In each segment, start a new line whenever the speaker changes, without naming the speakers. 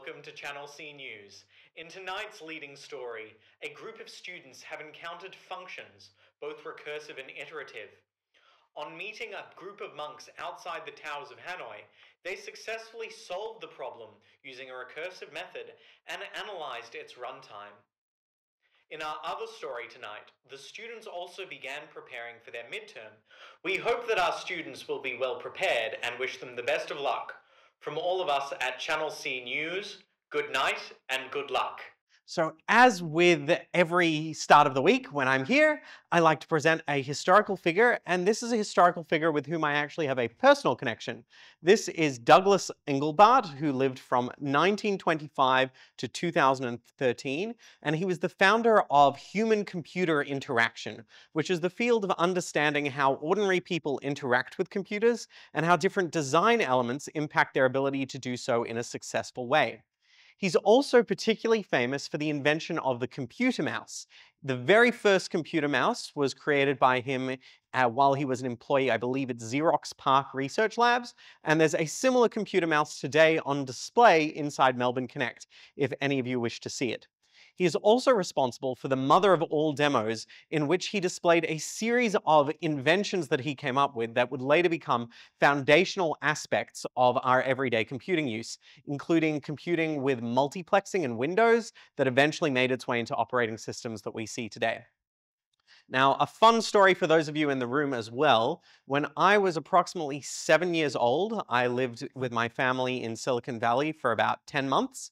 welcome to Channel C News. In tonight's leading story, a group of students have encountered functions, both recursive and iterative. On meeting a group of monks outside the towers of Hanoi, they successfully solved the problem using a recursive method and analyzed its runtime. In our other story tonight, the students also began preparing for their midterm. We hope that our students will be well prepared and wish them the best of luck. From all of us at Channel C News, good night and good luck.
So as with every start of the week when I'm here, I like to present a historical figure, and this is a historical figure with whom I actually have a personal connection. This is Douglas Engelbart, who lived from 1925 to 2013, and he was the founder of human-computer interaction, which is the field of understanding how ordinary people interact with computers and how different design elements impact their ability to do so in a successful way. He's also particularly famous for the invention of the computer mouse. The very first computer mouse was created by him uh, while he was an employee, I believe, at Xerox PARC Research Labs. And there's a similar computer mouse today on display inside Melbourne Connect, if any of you wish to see it. He is also responsible for the mother of all demos, in which he displayed a series of inventions that he came up with that would later become foundational aspects of our everyday computing use, including computing with multiplexing in Windows that eventually made its way into operating systems that we see today. Now, a fun story for those of you in the room as well. When I was approximately seven years old, I lived with my family in Silicon Valley for about 10 months.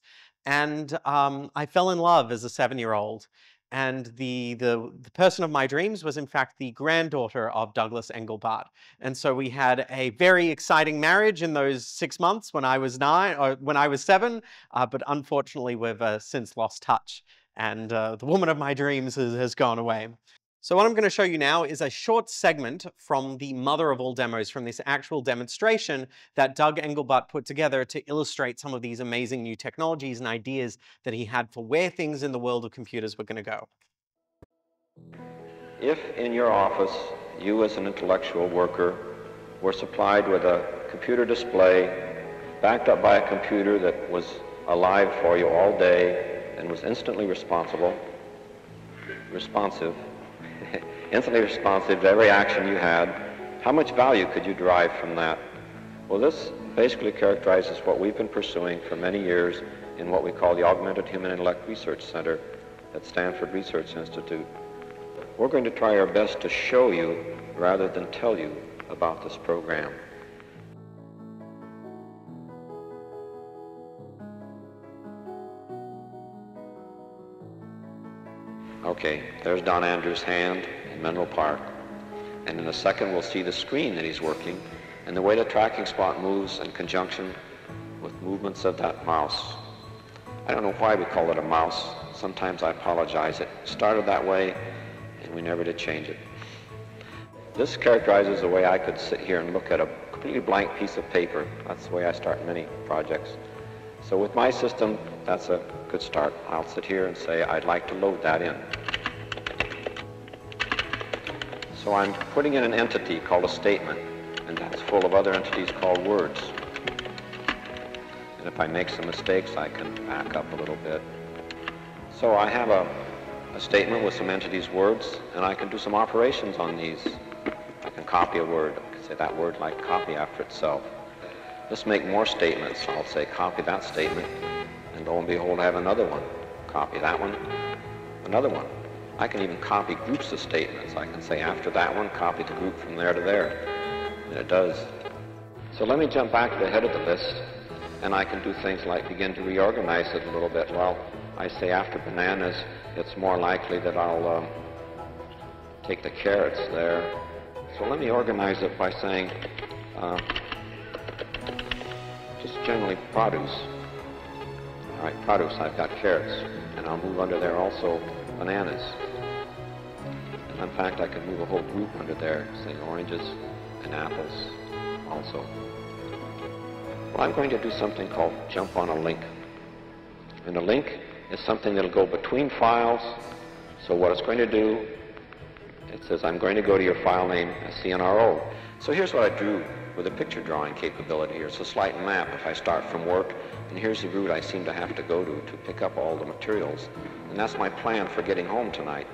And um, I fell in love as a seven-year-old. And the, the, the, person of my dreams was in fact the granddaughter of Douglas Engelbart. And so we had a very exciting marriage in those six months when I was nine, or when I was seven, uh, but unfortunately we've uh, since lost touch. And uh, the woman of my dreams has, has gone away. So what I'm going to show you now is a short segment from the mother of all demos, from this actual demonstration that Doug Engelbart put together to illustrate some of these amazing new technologies and ideas that he had for where things in the world of computers were going to go.
If in your office you as an intellectual worker were supplied with a computer display backed up by a computer that was alive for you all day and was instantly responsible, responsive, instantly responsive to every action you had, how much value could you derive from that? Well, this basically characterizes what we've been pursuing for many years in what we call the Augmented Human Intellect Research Center at Stanford Research Institute. We're going to try our best to show you rather than tell you about this program. Okay, there's Don Andrews' hand in Menlo Park. And in a second, we'll see the screen that he's working and the way the tracking spot moves in conjunction with movements of that mouse. I don't know why we call it a mouse. Sometimes I apologize. It started that way, and we never did change it. This characterizes the way I could sit here and look at a completely blank piece of paper. That's the way I start many projects. So with my system, that's a good start. I'll sit here and say, I'd like to load that in. So I'm putting in an entity called a statement, and that's full of other entities called words. And if I make some mistakes, I can back up a little bit. So I have a, a statement with some entities words, and I can do some operations on these. I can copy a word. I can say that word like copy after itself. Let's make more statements. I'll say copy that statement, and lo and behold, I have another one. Copy that one, another one. I can even copy groups of statements. I can say after that one, copy the group from there to there. And it does. So let me jump back to the head of the list, and I can do things like begin to reorganize it a little bit. Well, I say after bananas, it's more likely that I'll uh, take the carrots there. So let me organize it by saying, uh, just generally produce. All right, produce, I've got carrots, and I'll move under there also bananas. And in fact, I could move a whole group under there, say oranges and apples also. Well, I'm going to do something called jump on a link. And a link is something that'll go between files. So what it's going to do, it says I'm going to go to your file name CNRO. So here's what I drew with a picture drawing capability here. It's a slight map. If I start from work, and here's the route I seem to have to go to to pick up all the materials. And that's my plan for getting home tonight.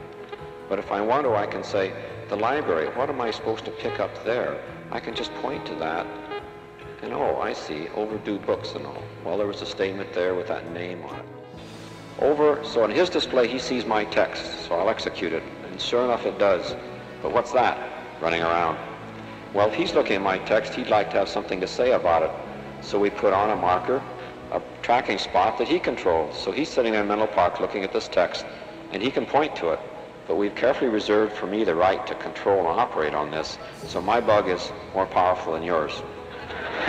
But if I want to, I can say, the library, what am I supposed to pick up there? I can just point to that. And oh, I see, overdue books and all. Well, there was a statement there with that name on it. Over, so in his display, he sees my text, so I'll execute it. And sure enough, it does. But what's that running around? Well, if he's looking at my text, he'd like to have something to say about it. So we put on a marker, a tracking spot that he controls. So he's sitting there in Menlo Park looking at this text, and he can point to it. But we've carefully reserved for me the right to control and operate on this, so my bug is more powerful than yours.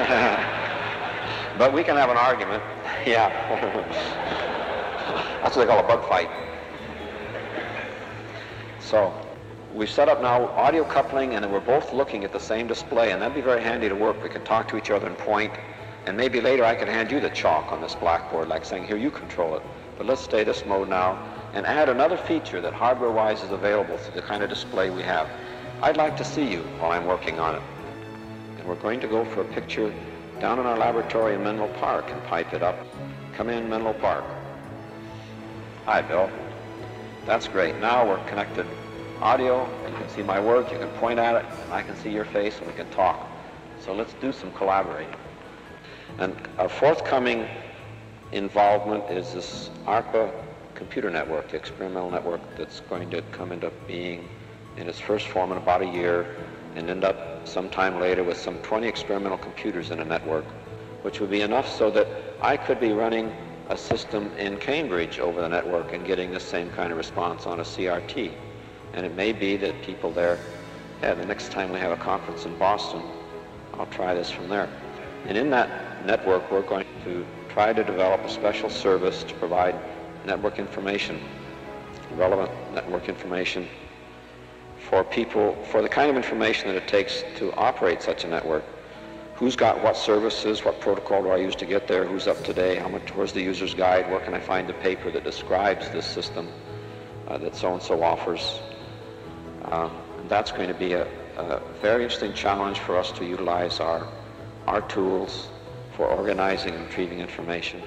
but we can have an argument. Yeah. That's what they call a bug fight. So we've set up now audio coupling, and we're both looking at the same display, and that'd be very handy to work. We can talk to each other and point, and maybe later I can hand you the chalk on this blackboard, like saying, here, you control it. But let's stay this mode now and add another feature that hardware-wise is available through the kind of display we have. I'd like to see you while I'm working on it. And we're going to go for a picture down in our laboratory in Menlo Park and pipe it up. Come in, Menlo Park. Hi, Bill. That's great. Now we're connected audio. You can see my words, You can point at it, and I can see your face, and we can talk. So let's do some collaborating. And our forthcoming involvement is this ARPA computer network, the experimental network that's going to come into being in its first form in about a year and end up sometime later with some 20 experimental computers in a network, which would be enough so that I could be running a system in Cambridge over the network and getting the same kind of response on a CRT. And it may be that people there, yeah, the next time we have a conference in Boston, I'll try this from there. And in that network, we're going to try to develop a special service to provide network information, relevant network information for people, for the kind of information that it takes to operate such a network. Who's got what services, what protocol do I use to get there, who's up today, how much, where's the user's guide, where can I find the paper that describes this system uh, that so-and-so offers. Uh, that's going to be a, a very interesting challenge for us to utilize our, our tools for organizing and retrieving information.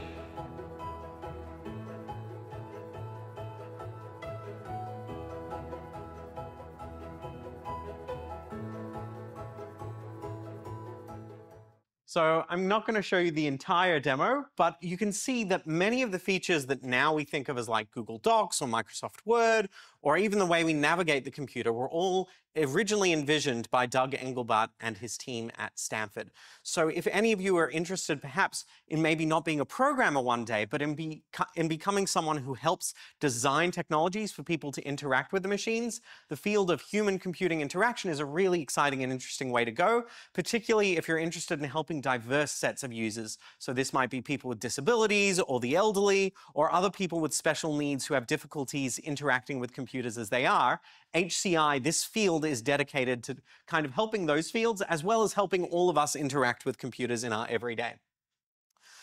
So I'm not going to show you the entire demo, but you can see that many of the features that now we think of as like Google Docs or Microsoft Word, or even the way we navigate the computer were all originally envisioned by Doug Engelbart and his team at Stanford. So if any of you are interested perhaps in maybe not being a programmer one day, but in, be, in becoming someone who helps design technologies for people to interact with the machines, the field of human computing interaction is a really exciting and interesting way to go, particularly if you're interested in helping diverse sets of users. So this might be people with disabilities or the elderly or other people with special needs who have difficulties interacting with computers as they are, HCI, this field is dedicated to kind of helping those fields as well as helping all of us interact with computers in our everyday.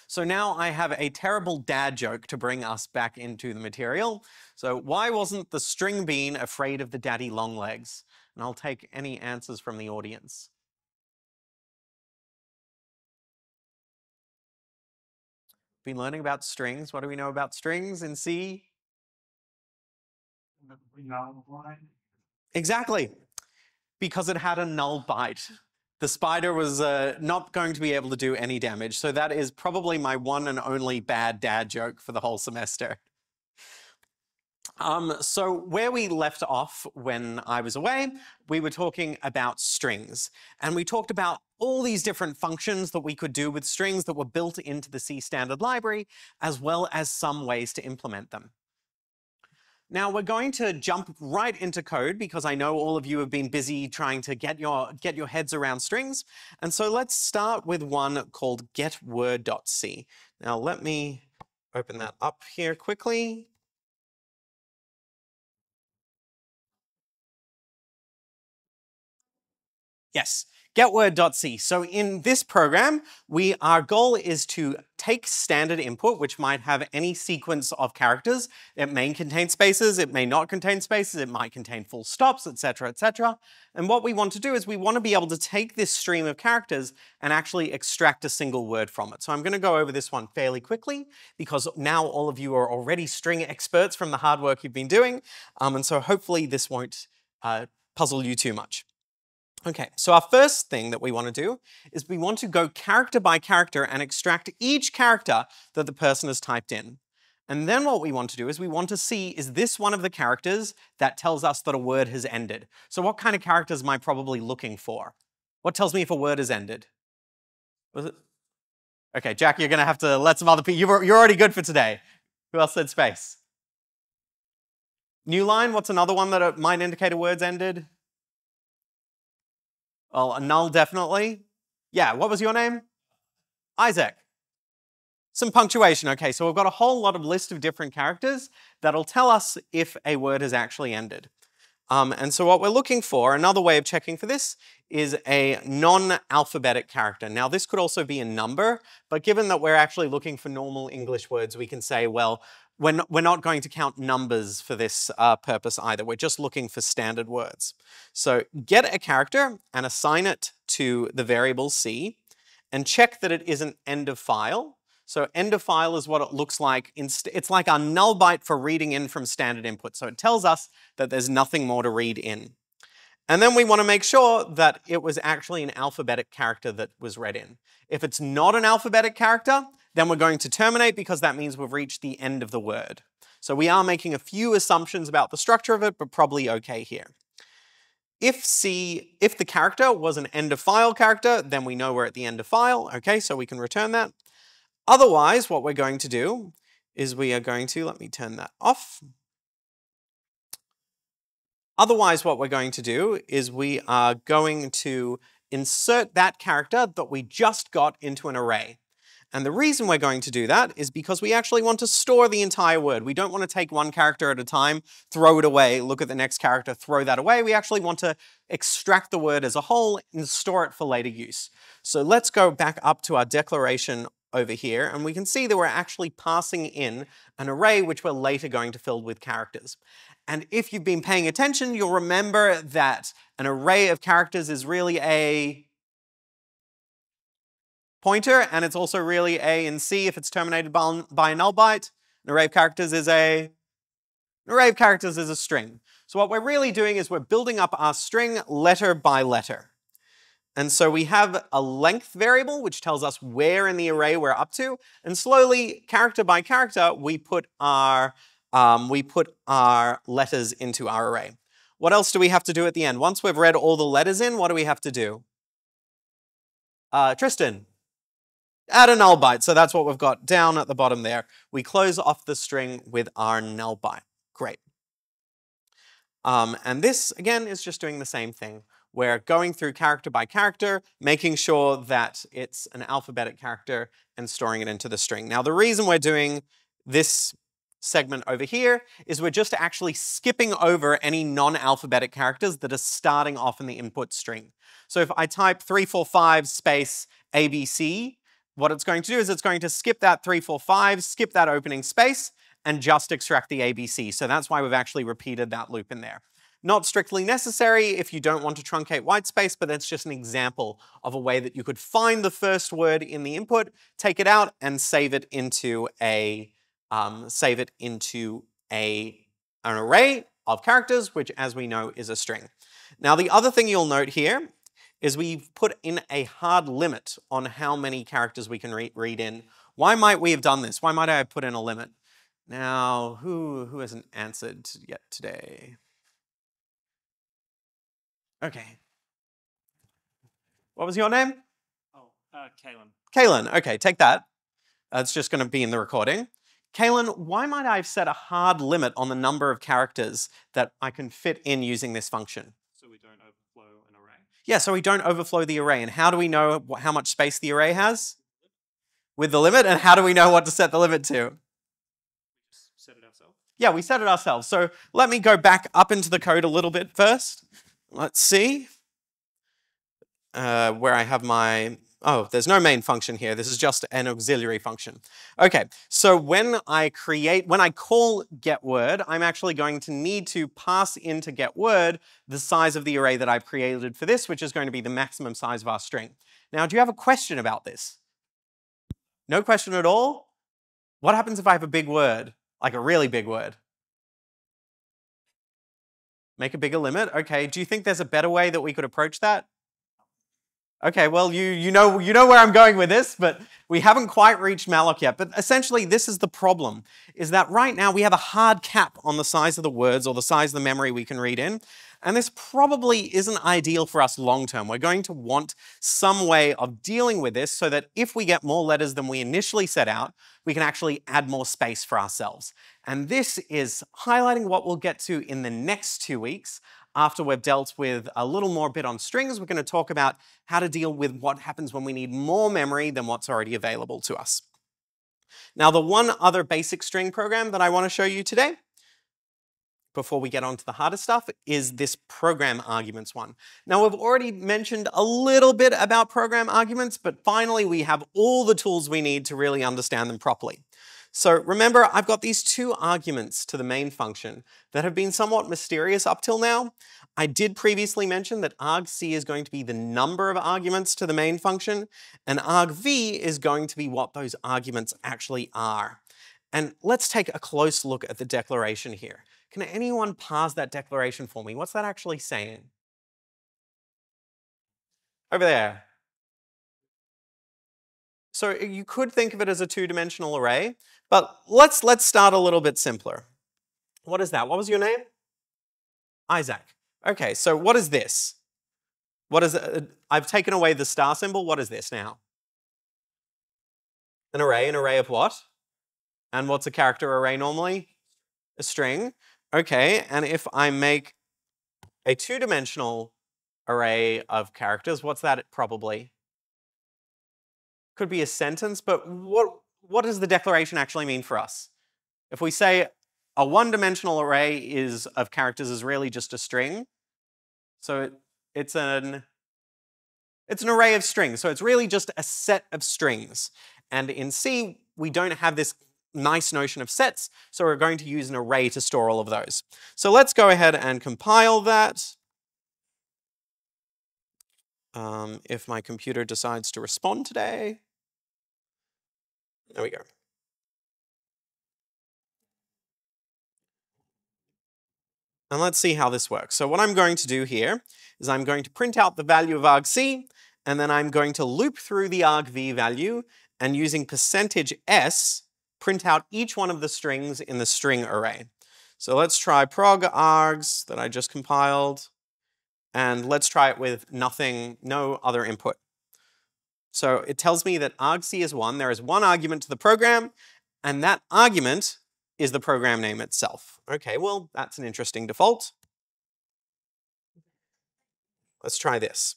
So now I have a terrible dad joke to bring us back into the material. So why wasn't the string bean afraid of the daddy long legs? And I'll take any answers from the audience. Been learning about strings. What do we know about strings in C? Exactly, because it had a null bite. The spider was uh, not going to be able to do any damage. So that is probably my one and only bad dad joke for the whole semester. Um, so where we left off when I was away, we were talking about strings. And we talked about all these different functions that we could do with strings that were built into the C standard library, as well as some ways to implement them. Now we're going to jump right into code because I know all of you have been busy trying to get your, get your heads around strings. And so let's start with one called getWord.c. Now let me open that up here quickly. Yes, getword.c. So in this program, we our goal is to take standard input, which might have any sequence of characters. It may contain spaces, it may not contain spaces, it might contain full stops, etc., etc. And what we want to do is we want to be able to take this stream of characters and actually extract a single word from it. So I'm going to go over this one fairly quickly because now all of you are already string experts from the hard work you've been doing. Um, and so hopefully this won't uh, puzzle you too much. Okay, so our first thing that we want to do is we want to go character by character and extract each character that the person has typed in. And then what we want to do is we want to see, is this one of the characters that tells us that a word has ended? So what kind of characters am I probably looking for? What tells me if a word has ended? Was it? Okay, Jack, you're going to have to let some other people, you're, you're already good for today. Who else said space? New line, what's another one that uh, might indicate a word's ended? Well, a null definitely. Yeah, what was your name? Isaac. Some punctuation. Okay, so we've got a whole lot of list of different characters that'll tell us if a word has actually ended. Um, and so what we're looking for, another way of checking for this, is a non-alphabetic character. Now this could also be a number, but given that we're actually looking for normal English words, we can say, well, we're not, we're not going to count numbers for this uh, purpose either. We're just looking for standard words. So get a character and assign it to the variable c and check that it isn't end of file. So end of file is what it looks like. It's like our null byte for reading in from standard input. So it tells us that there's nothing more to read in. And then we want to make sure that it was actually an alphabetic character that was read in. If it's not an alphabetic character, then we're going to terminate because that means we've reached the end of the word. So we are making a few assumptions about the structure of it, but probably okay here. If C, if the character was an end of file character, then we know we're at the end of file. Okay, so we can return that. Otherwise, what we're going to do is we are going to, let me turn that off. Otherwise, what we're going to do is we are going to insert that character that we just got into an array. And the reason we're going to do that is because we actually want to store the entire word. We don't want to take one character at a time, throw it away, look at the next character, throw that away. We actually want to extract the word as a whole and store it for later use. So let's go back up to our declaration over here, and we can see that we're actually passing in an array which we're later going to fill with characters. And if you've been paying attention, you'll remember that an array of characters is really a pointer, and it's also really A and C if it's terminated by, by a null byte. An array of characters is a an array of characters is a string. So what we're really doing is we're building up our string letter by letter. And so we have a length variable, which tells us where in the array we're up to. And slowly, character by character, we put our, um, we put our letters into our array. What else do we have to do at the end? Once we've read all the letters in, what do we have to do? Uh, Tristan, add a null byte. So that's what we've got down at the bottom there. We close off the string with our null byte. Great. Um, and this, again, is just doing the same thing. We're going through character by character, making sure that it's an alphabetic character and storing it into the string. Now, the reason we're doing this segment over here is we're just actually skipping over any non-alphabetic characters that are starting off in the input string. So if I type 345 space ABC, what it's going to do is it's going to skip that 345, skip that opening space, and just extract the ABC. So that's why we've actually repeated that loop in there. Not strictly necessary if you don't want to truncate white space, but that's just an example of a way that you could find the first word in the input, take it out, and save it into a um, save it into a an array of characters, which as we know is a string. Now the other thing you'll note here is we've put in a hard limit on how many characters we can re read in. Why might we have done this? Why might I have put in a limit? Now, who, who hasn't answered yet today? Okay. What was your name?
Oh, uh, Kalen.
Kalen, okay, take that. That's just going to be in the recording. Kalen, why might I have set a hard limit on the number of characters that I can fit in using this function? Yeah, so we don't overflow the array. And how do we know how much space the array has? With the limit. And how do we know what to set the limit to?
Set it ourselves.
Yeah, we set it ourselves. So let me go back up into the code a little bit first. Let's see. uh, where I have my, oh, there's no main function here. This is just an auxiliary function. Okay, so when I create, when I call getWord, I'm actually going to need to pass into getWord the size of the array that I've created for this, which is going to be the maximum size of our string. Now, do you have a question about this? No question at all? What happens if I have a big word, like a really big word? Make a bigger limit? Okay, do you think there's a better way that we could approach that? Okay, well, you, you, know, you know where I'm going with this, but we haven't quite reached malloc yet. But essentially, this is the problem, is that right now we have a hard cap on the size of the words or the size of the memory we can read in. And this probably isn't ideal for us long term. We're going to want some way of dealing with this so that if we get more letters than we initially set out, we can actually add more space for ourselves. And this is highlighting what we'll get to in the next two weeks. After we've dealt with a little more bit on strings, we're going to talk about how to deal with what happens when we need more memory than what's already available to us. Now, the one other basic string program that I want to show you today before we get on to the harder stuff is this program arguments one. Now we've already mentioned a little bit about program arguments, but finally we have all the tools we need to really understand them properly. So remember, I've got these two arguments to the main function that have been somewhat mysterious up till now. I did previously mention that argc is going to be the number of arguments to the main function, and argv is going to be what those arguments actually are. And let's take a close look at the declaration here. Can anyone parse that declaration for me? What's that actually saying? Over there. So eh, you could think of it as a two-dimensional array, but let's, let's start a little bit simpler. What is that? What was your name? Isaac. Okay, so what is this? What is it? I've taken away the star symbol. What is this now? An array. An array of what? And what's a character array normally? A string. Okay, and if I make a two-dimensional array of characters, what's that probably? Could be a sentence, but what, what does the declaration actually mean for us? If we say a one-dimensional array is of characters is really just a string, so it, it's an it's an array of strings, so it's really just a set of strings. And in C, we don't have this nice notion of sets, so we're going to use an array to store all of those. So let's go ahead and compile that. Um, if my computer decides to respond today. There we go. And let's see how this works. So what I'm going to do here is I'm going to print out the value of argc, and then I'm going to loop through the argv value, and using percentage %s, print out each one of the strings in the string array. So let's try prog args that I just compiled, and let's try it with nothing, no other input. So it tells me that argc is one. There is one argument to the program, and that argument is the program name itself. Okay, well, that's an interesting default. Let's try this.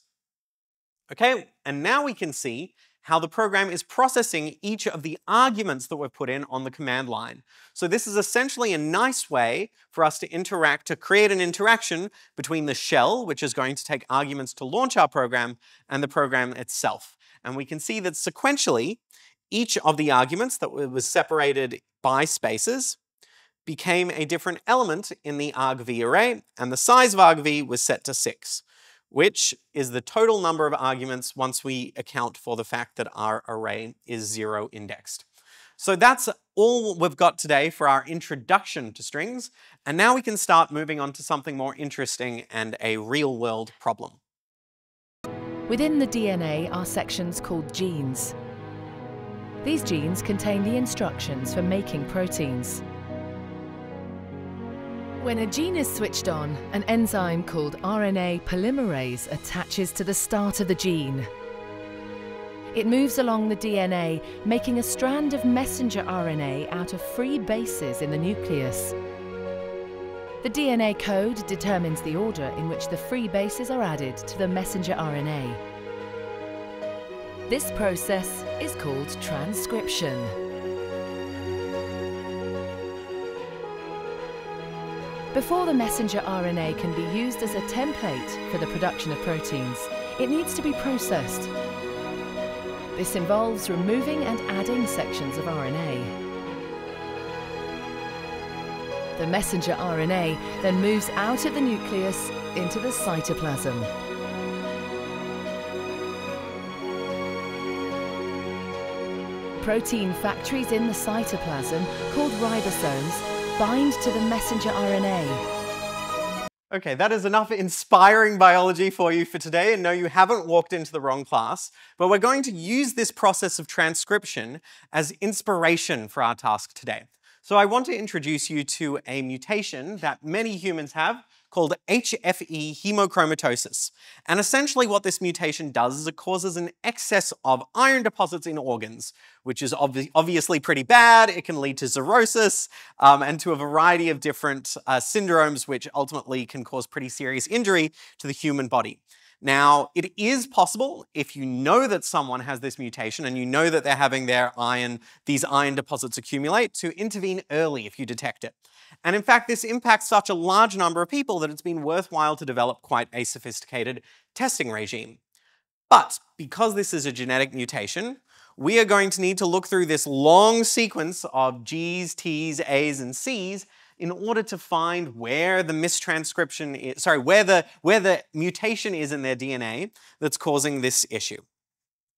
Okay, and now we can see how the program is processing each of the arguments that we've put in on the command line. So this is essentially a nice way for us to interact, to create an interaction between the shell, which is going to take arguments to launch our program, and the program itself. And we can see that sequentially, each of the arguments that was separated by spaces became a different element in the argv array, and the size of argv was set to 6 which is the total number of arguments once we account for the fact that our array is zero indexed. So that's all we've got today for our introduction to strings. And now we can start moving on to something more interesting and a real world problem.
Within the DNA are sections called genes. These genes contain the instructions for making proteins. When a gene is switched on, an enzyme called RNA polymerase attaches to the start of the gene. It moves along the DNA, making a strand of messenger RNA out of free bases in the nucleus. The DNA code determines the order in which the free bases are added to the messenger RNA. This process is called transcription. Before the messenger RNA can be used as a template for the production of proteins, it needs to be processed. This involves removing and adding sections of RNA. The messenger RNA then moves out of the nucleus into the cytoplasm. Protein factories in the cytoplasm, called ribosomes, bind to the messenger RNA.
Okay, that is enough inspiring biology for you for today, and no, you haven't walked into the wrong class, but we're going to use this process of transcription as inspiration for our task today. So I want to introduce you to a mutation that many humans have called HFE hemochromatosis. And essentially what this mutation does is it causes an excess of iron deposits in organs, which is obvi obviously pretty bad. It can lead to cirrhosis um, and to a variety of different uh, syndromes, which ultimately can cause pretty serious injury to the human body. Now, it is possible if you know that someone has this mutation and you know that they're having their iron, these iron deposits accumulate, to intervene early if you detect it. And in fact, this impacts such a large number of people that it's been worthwhile to develop quite a sophisticated testing regime. But because this is a genetic mutation, we are going to need to look through this long sequence of G's, T's, A's, and C's in order to find where the mistranscription is, sorry, where the, where the mutation is in their DNA that's causing this issue.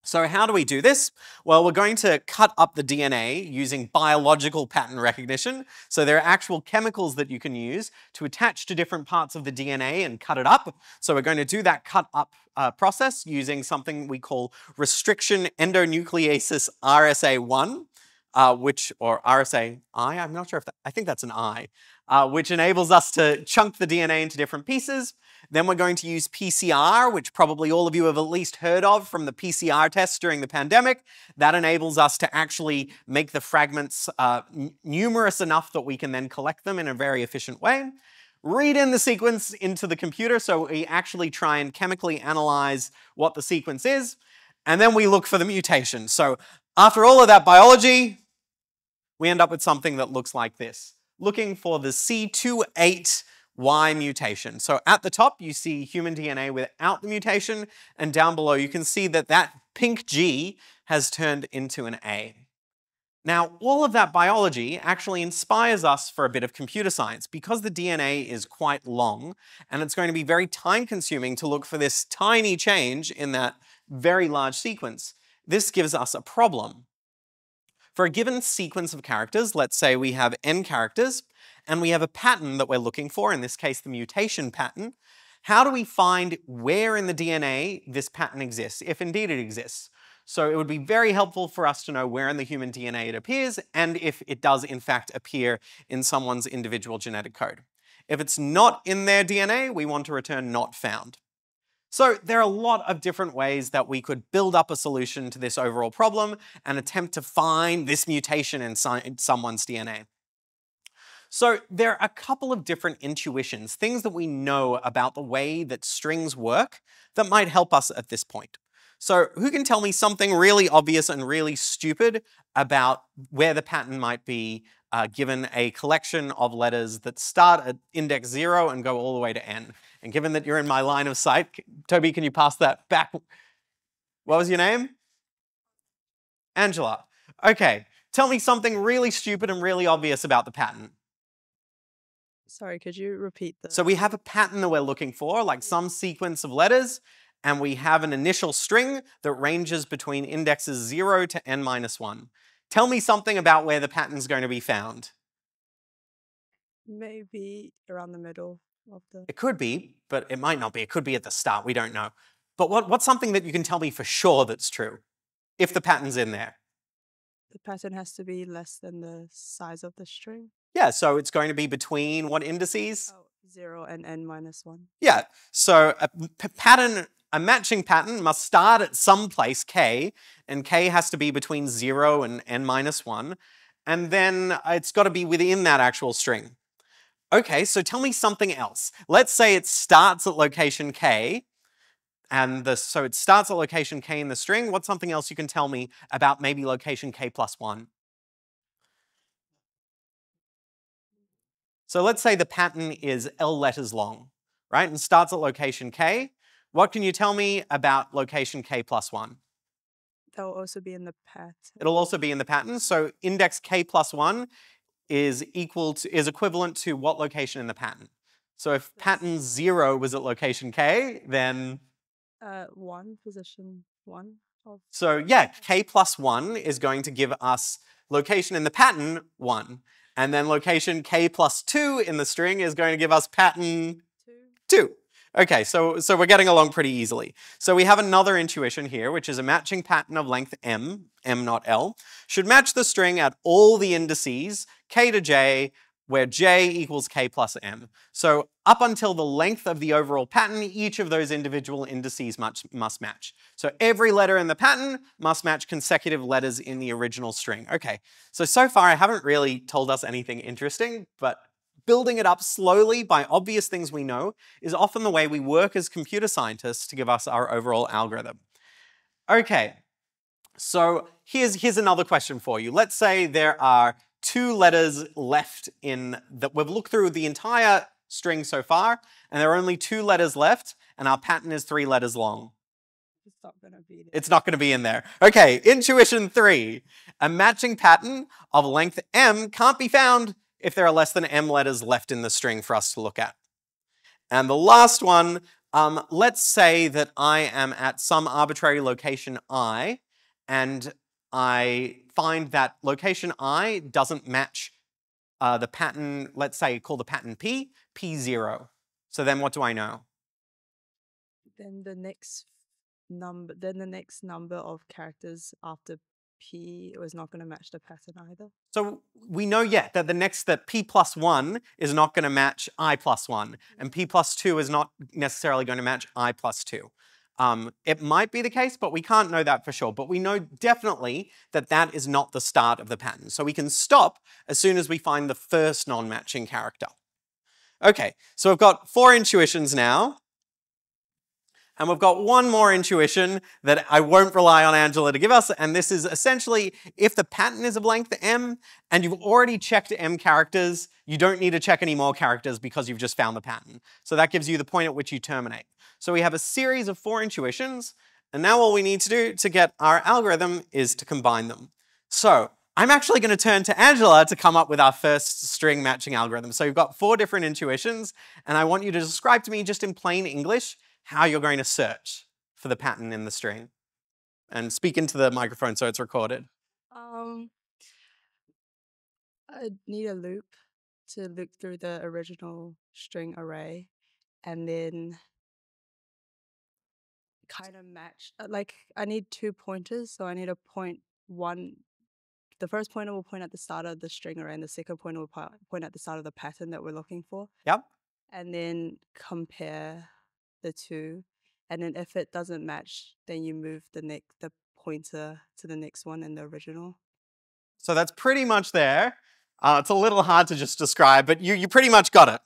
So how do we do this? Well, we're going to cut up the DNA using biological pattern recognition. So there are actual chemicals that you can use to attach to different parts of the DNA and cut it up. So we're going to do that cut up uh, process using something we call restriction endonucleases RSA1 uh, which, or RSA I, I'm not sure if that, I think that's an I, uh, which enables us to chunk the DNA into different pieces. Then we're going to use PCR, which probably all of you have at least heard of from the PCR tests during the pandemic. That enables us to actually make the fragments uh, numerous enough that we can then collect them in a very efficient way. Read in the sequence into the computer, so we actually try and chemically analyze what the sequence is, and then we look for the mutation. So after all of that biology, we end up with something that looks like this, looking for the C28Y mutation. So at the top, you see human DNA without the mutation, and down below, you can see that that pink G has turned into an A. Now, all of that biology actually inspires us for a bit of computer science because the DNA is quite long and it's going to be very time consuming to look for this tiny change in that very large sequence. This gives us a problem. For a given sequence of characters, let's say we have n characters, and we have a pattern that we're looking for, in this case the mutation pattern, how do we find where in the DNA this pattern exists, if indeed it exists? So it would be very helpful for us to know where in the human DNA it appears, and if it does in fact appear in someone's individual genetic code. If it's not in their DNA, we want to return not found. So there are a lot of different ways that we could build up a solution to this overall problem and attempt to find this mutation in someone's DNA. So there are a couple of different intuitions, things that we know about the way that strings work that might help us at this point. So who can tell me something really obvious and really stupid about where the pattern might be uh, given a collection of letters that start at index zero and go all the way to n? And given that you're in my line of sight, Toby, can you pass that back? What was your name? Angela. Okay, tell me something really stupid and really obvious about the pattern.
Sorry, could you repeat that?
So we have a pattern that we're looking for, like some sequence of letters, and we have an initial string that ranges between indexes 0 to n minus 1. Tell me something about where the pattern's going to be found.
Maybe around the middle of the.
It could be, but it might not be. It could be at the start. We don't know. But what, what's something that you can tell me for sure that's true, if the pattern's in there?
The pattern has to be less than the size of the string.
Yeah, so it's going to be between what indices?
Oh, zero and n minus one.
Yeah, so a pattern, a matching pattern must start at some place, k, and k has to be between zero and n minus one, and then uh, it's got to be within that actual string. Okay, so tell me something else. Let's say it starts at location k, and the, so it starts at location k in the string. What's something else you can tell me about maybe location k plus 1? So let's say the pattern is L letters long, right, and starts at location k. What can you tell me about location k plus 1?
That will also be in the pattern.
It'll also be in the pattern. So index k plus 1 is equal to is equivalent to what location in the pattern? So if pattern 0 was at location k, then
Uh, one position one of
so yeah, k plus 1 is going to give us location in the pattern 1. And then location k plus 2 in the string is going to give us pattern 2.
two.
2. Okay, so, so we're getting along pretty easily. So we have another intuition here, which is a matching pattern of length m, m not l, should match the string at all the indices, k to j, where j equals k plus m. So up until the length of the overall pattern, each of those individual indices must, must match. So every letter in the pattern must match consecutive letters in the original string. Okay, so so far I haven't really told us anything interesting, but building it up slowly by obvious things we know is often the way we work as computer scientists to give us our overall algorithm. Okay, so here's, here's another question for you. Let's say there are two letters left in that we've looked through the entire string so far, and there are only two letters left, and our pattern is three letters long.
It's not gonna be there.
It's not going to be in there. Okay, intuition three. A matching pattern of length m can't be found if there are less than m letters left in the string for us to look at. And the last one, um, let's say that I am at some arbitrary location i, and I find that location i doesn't match uh, the pattern, let's say call the pattern p, p0. So then what do I know?
then the next number then the next number of characters after P was not gonna match the pattern either.
So we know yet that the next that p plus 1 is not going to match i plus 1, and p plus 2 is not necessarily going to match i plus 2. Um, it might be the case, but we can't know that for sure. But we know definitely that that is not the start of the pattern. So we can stop as soon as we find the first non-matching character. Okay, so we've got four intuitions now. And we've got one more intuition that I won't rely on Angela to give us, and this is essentially if the pattern is of length m and you've already checked m characters, you don't need to check any more characters because you've just found the pattern. So that gives you the point at which you terminate. So we have a series of four intuitions, and now all we need to do to get our algorithm is to combine them. So I'm actually going to turn to Angela to come up with our first string matching algorithm. So you've got four different intuitions, and I want you to describe to me just in plain English how you're going to search for the pattern in the string. And speak into the microphone so it's recorded.
Um I need a loop to look through the original string array and then kind of match uh, like I need two pointers, so I need a point one the first pointer will point at the start of the string array and the second pointer will point at the start of the pattern that we're looking for.
Yep.
and then compare the two. And then if it doesn't match, then you move the next the pointer to the next one in the original.
So that's pretty much there. Uh, it's a little hard to just describe, but you, you pretty much got it.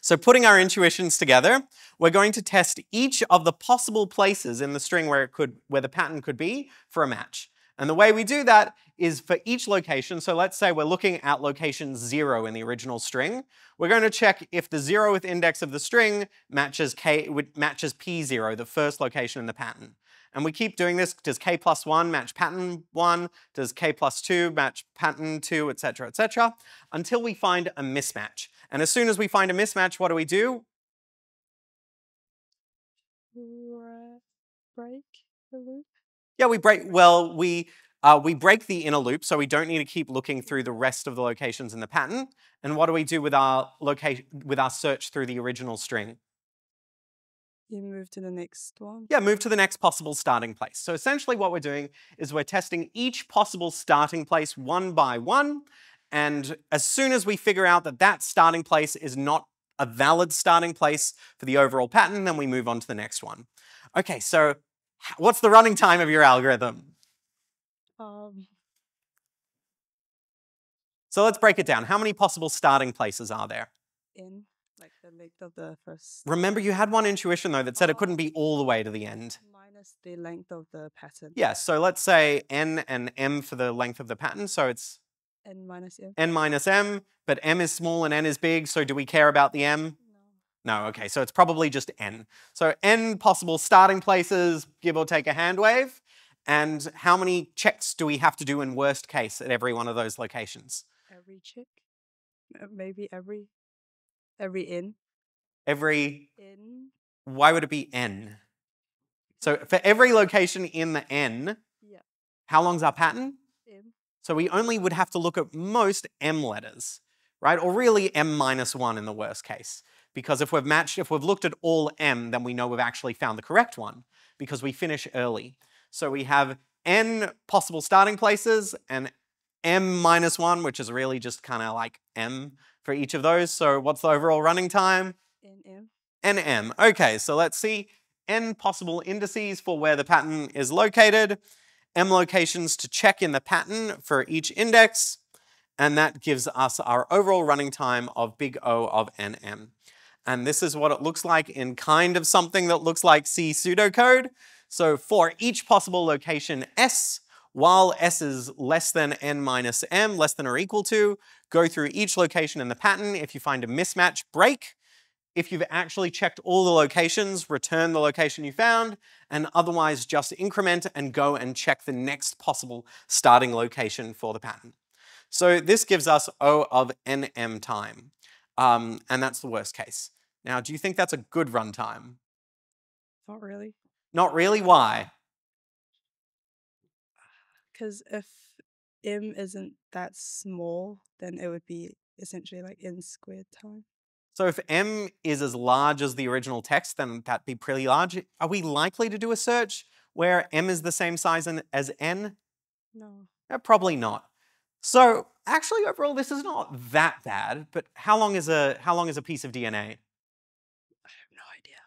So putting our intuitions together, we're going to test each of the possible places in the string where it could, where the pattern could be for a match. And the way we do that is for each location, so let's say we're looking at location zero in the original string, we're going to check if the zeroth index of the string matches k matches p0, the first location in the pattern. And we keep doing this. Does k plus 1 match pattern 1? Does k plus 2 match pattern 2, etc., etc., until we find a mismatch. And as soon as we find a mismatch, what do we do?
Break the loop.
Yeah, we break, well, we, uh, we break the inner loop, so we don't need to keep looking through the rest of the locations in the pattern. And what do we do with our, location, with our search through the original string?
You move to the next one.
Yeah, move to the next possible starting place. So essentially what we're doing is we're testing each possible starting place one by one. And as soon as we figure out that that starting place is not a valid starting place for the overall pattern, then we move on to the next one. Okay, so what's the running time of your algorithm?
Um,
So let's break it down. How many possible starting places are there?
in like the length of the first
Remember, you had one intuition though that said it couldn't be all the way to the end.
minus the length of the pattern.
Yeah, so let's say n and m for the length of the pattern. So it's
N minus m.
n minus m, but m is small and n is big, so do we care about the m?
No.
Okay, so it's probably just n. So n possible starting places, give or take a hand wave. And how many checks do we have to do in worst case at every one of those locations?
Every chick? Uh, Maybe every every in.
Every,
In.
why would it be n? So for every location in the n,
Yeah.
how long's our pattern?
In.
So we only would have to look at most m letters, right? Or really m minus one in the worst case. Because if we've matched, if we've looked at all m, then we know we've actually found the correct one because we finish early. So we have n possible starting places and m minus one, which is really just kind of like m for each of those. So what's the overall running time?
In.
nm. Okay, so let's see n possible indices for where the pattern is located, m locations to check in the pattern for each index, and that gives us our overall running time of big O of nm. And this is what it looks like in kind of something that looks like C pseudocode. So for each possible location S, while S is less than n minus m, less than or equal to, go through each location in the pattern. If you find a mismatch, break. If you've actually checked all the locations, return the location you found, and otherwise just increment and go and check the next possible starting location for the pattern. So this gives us O of nm time, um, and that's the worst case. Now, do you think that's a good runtime?
Not really.
Not really, why?
Because if m isn't that small, then it would be essentially like n squared time.
So if m is as large as the original text, then that'd be pretty large. Are we likely to do a search where m is the same size as n?
No.
Uh, probably not. So actually, overall, this is not that bad. But how long is a how long is a piece of DNA?
I have no idea.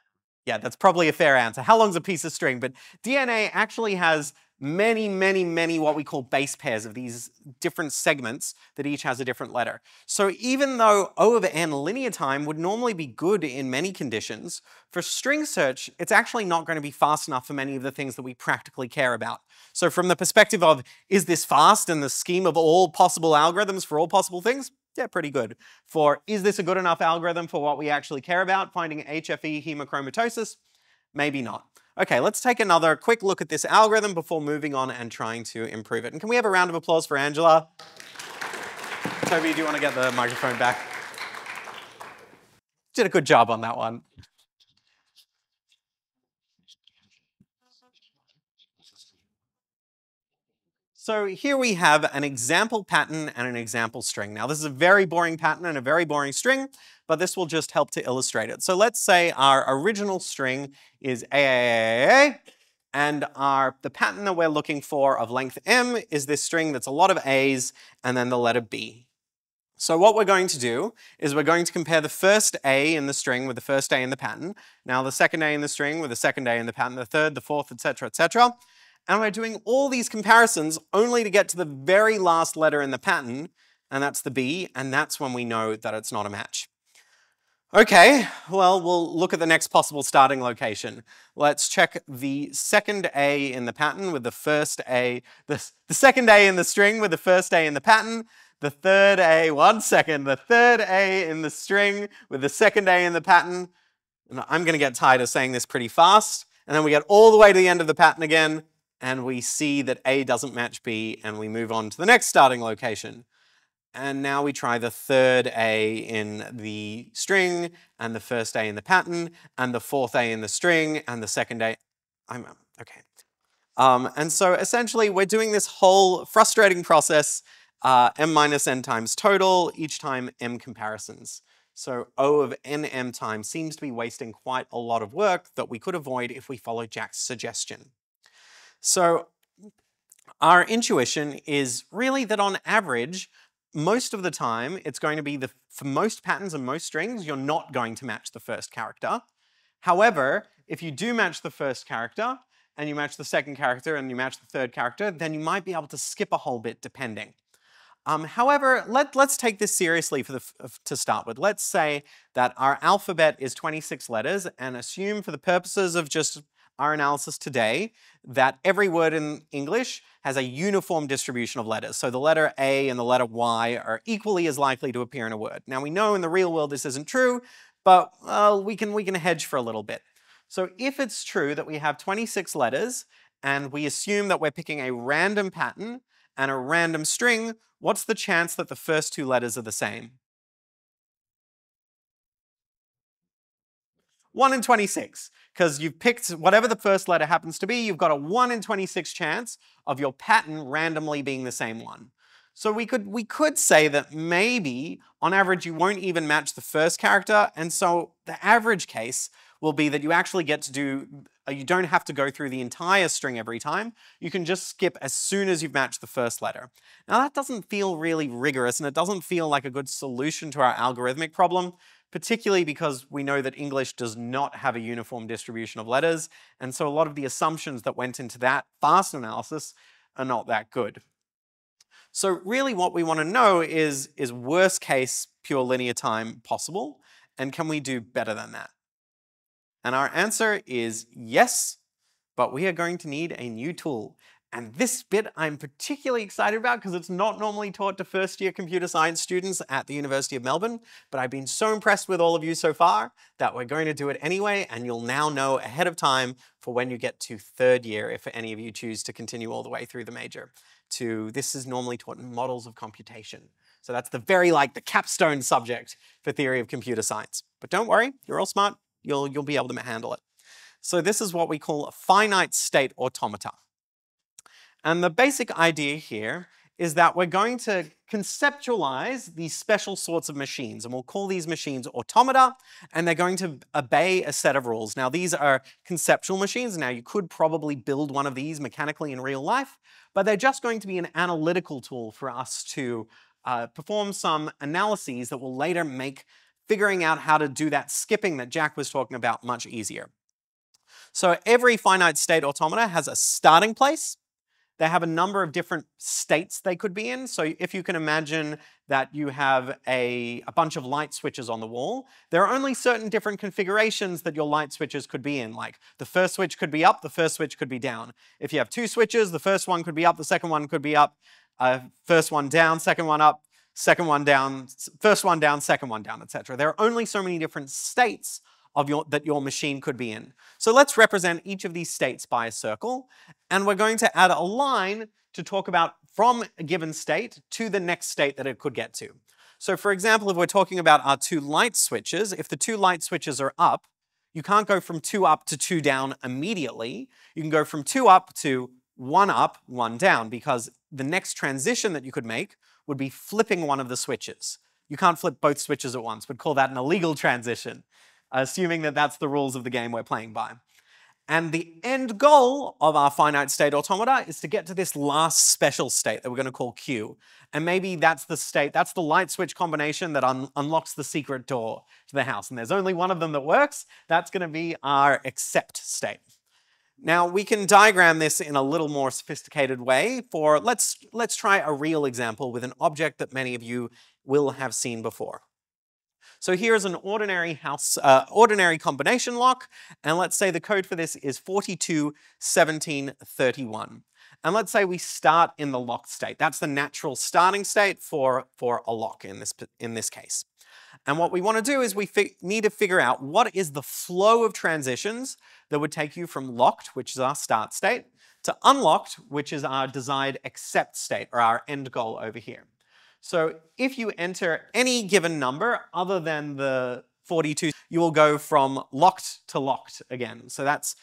Yeah, that's probably a fair answer. How long's a piece of string? But DNA actually has many, many, many what we call base pairs of these different segments that each has a different letter. So even though O of n linear time would normally be good in many conditions, for string search, it's actually not going to be fast enough for many of the things that we practically care about. So from the perspective of, is this fast in the scheme of all possible algorithms for all possible things? Yeah, pretty good. For, is this a good enough algorithm for what we actually care about, finding HFE hemochromatosis? Maybe not. Okay, let's take another quick look at this algorithm before moving on and trying to improve it. And can we have a round of applause for Angela? Toby, do you want to get the microphone back? Did a good job on that one. So here we have an example pattern and an example string. Now this is a very boring pattern and a very boring string, but this will just help to illustrate it. So let's say our original string is AAAA, and our, the pattern that we're looking for of length m is this string that's a lot of A's and then the letter B. So what we're going to do is we're going to compare the first A in the string with the first A in the pattern, now the second A in the string with the second A in the pattern, the third, the fourth, etc., etc. And we're doing all these comparisons only to get to the very last letter in the pattern, and that's the B, and that's when we know that it's not a match. Okay, well, we'll look at the next possible starting location. Let's check the second A in the pattern with the first A, the, the second A in the string with the first A in the pattern, the third A, one second, the third A in the string with the second A in the pattern. And I'm going to get tired of saying this pretty fast. And then we get all the way to the end of the pattern again, and we see that A doesn't match B, and we move on to the next starting location. And now we try the third A in the string, and the first A in the pattern, and the fourth A in the string, and the second A. I'm okay. Um, and so essentially, we're doing this whole frustrating process, uh, m minus n times total, each time m comparisons. So O of nm time seems to be wasting quite a lot of work that we could avoid if we follow Jack's suggestion. So our intuition is really that on average, most of the time, it's going to be the, for most patterns and most strings, you're not going to match the first character. However, if you do match the first character, and you match the second character, and you match the third character, then you might be able to skip a whole bit depending. Um, however, let, let's take this seriously for the, to start with. Let's say that our alphabet is 26 letters and assume for the purposes of just our analysis today that every word in English has a uniform distribution of letters. So the letter A and the letter Y are equally as likely to appear in a word. Now we know in the real world this isn't true, but uh, we, can, we can hedge for a little bit. So if it's true that we have 26 letters and we assume that we're picking a random pattern and a random string, what's the chance that the first two letters are the same? 1 in 26, because you've picked whatever the first letter happens to be, you've got a 1 in 26 chance of your pattern randomly being the same one. So we could, we could say that maybe, on average, you won't even match the first character, and so the average case will be that you actually get to do, uh, you don't have to go through the entire string every time. You can just skip as soon as you've matched the first letter. Now that doesn't feel really rigorous, and it doesn't feel like a good solution to our algorithmic problem, particularly because we know that English does not have a uniform distribution of letters, and so a lot of the assumptions that went into that fast analysis are not that good. So really what we want to know is, is worst case pure linear time possible, and can we do better than that? And our answer is yes, but we are going to need a new tool. And this bit I'm particularly excited about because it's not normally taught to first year computer science students at the University of Melbourne, but I've been so impressed with all of you so far that we're going to do it anyway, and you'll now know ahead of time for when you get to third year if any of you choose to continue all the way through the major. To this is normally taught in models of computation. So that's the very like the capstone subject for theory of computer science. But don't worry, you're all smart, you'll, you'll be able to handle it. So this is what we call a finite state automata. And the basic idea here is that we're going to conceptualize these special sorts of machines, and we'll call these machines automata, and they're going to obey a set of rules. Now, these are conceptual machines. Now, you could probably build one of these mechanically in real life, but they're just going to be an analytical tool for us to uh, perform some analyses that will later make figuring out how to do that skipping that Jack was talking about much easier. So every finite state automata has a starting place, they have a number of different states they could be in. So if you can imagine that you have a, a, bunch of light switches on the wall, there are only certain different configurations that your light switches could be in. Like the first switch could be up, the first switch could be down. If you have two switches, the first one could be up, the second one could be up, uh, first one down, second one up, second one down, first one down, second one down, etc. There are only so many different states of your, that your machine could be in. So let's represent each of these states by a circle, and we're going to add a line to talk about from a given state to the next state that it could get to. So for example, if we're talking about our two light switches, if the two light switches are up, you can't go from two up to two down immediately. You can go from two up to one up, one down, because the next transition that you could make would be flipping one of the switches. You can't flip both switches at once. We'd call that an illegal transition assuming that that's the rules of the game we're playing by. And the end goal of our finite state automata is to get to this last special state that we're going to call Q. And maybe that's the state, that's the light switch combination that un unlocks the secret door to the house. And there's only one of them that works. That's going to be our accept state. Now we can diagram this in a little more sophisticated way for, let's, let's try a real example with an object that many of you will have seen before. So here's an ordinary house, uh, ordinary combination lock, and let's say the code for this is 421731. And let's say we start in the locked state. That's the natural starting state for, for a lock in this, in this case. And what we want to do is we need to figure out what is the flow of transitions that would take you from locked, which is our start state, to unlocked, which is our desired accept state, or our end goal over here. So if you enter any given number other than the 42, you will go from locked to locked again. So that's,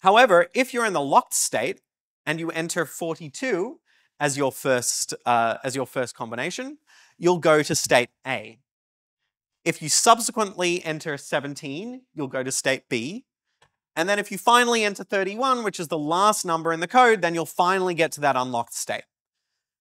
however, if you're in the locked state and you enter 42 as your first, uh, as your first combination, you'll go to state A. If you subsequently enter 17, you'll go to state B. And then if you finally enter 31, which is the last number in the code, then you'll finally get to that unlocked state.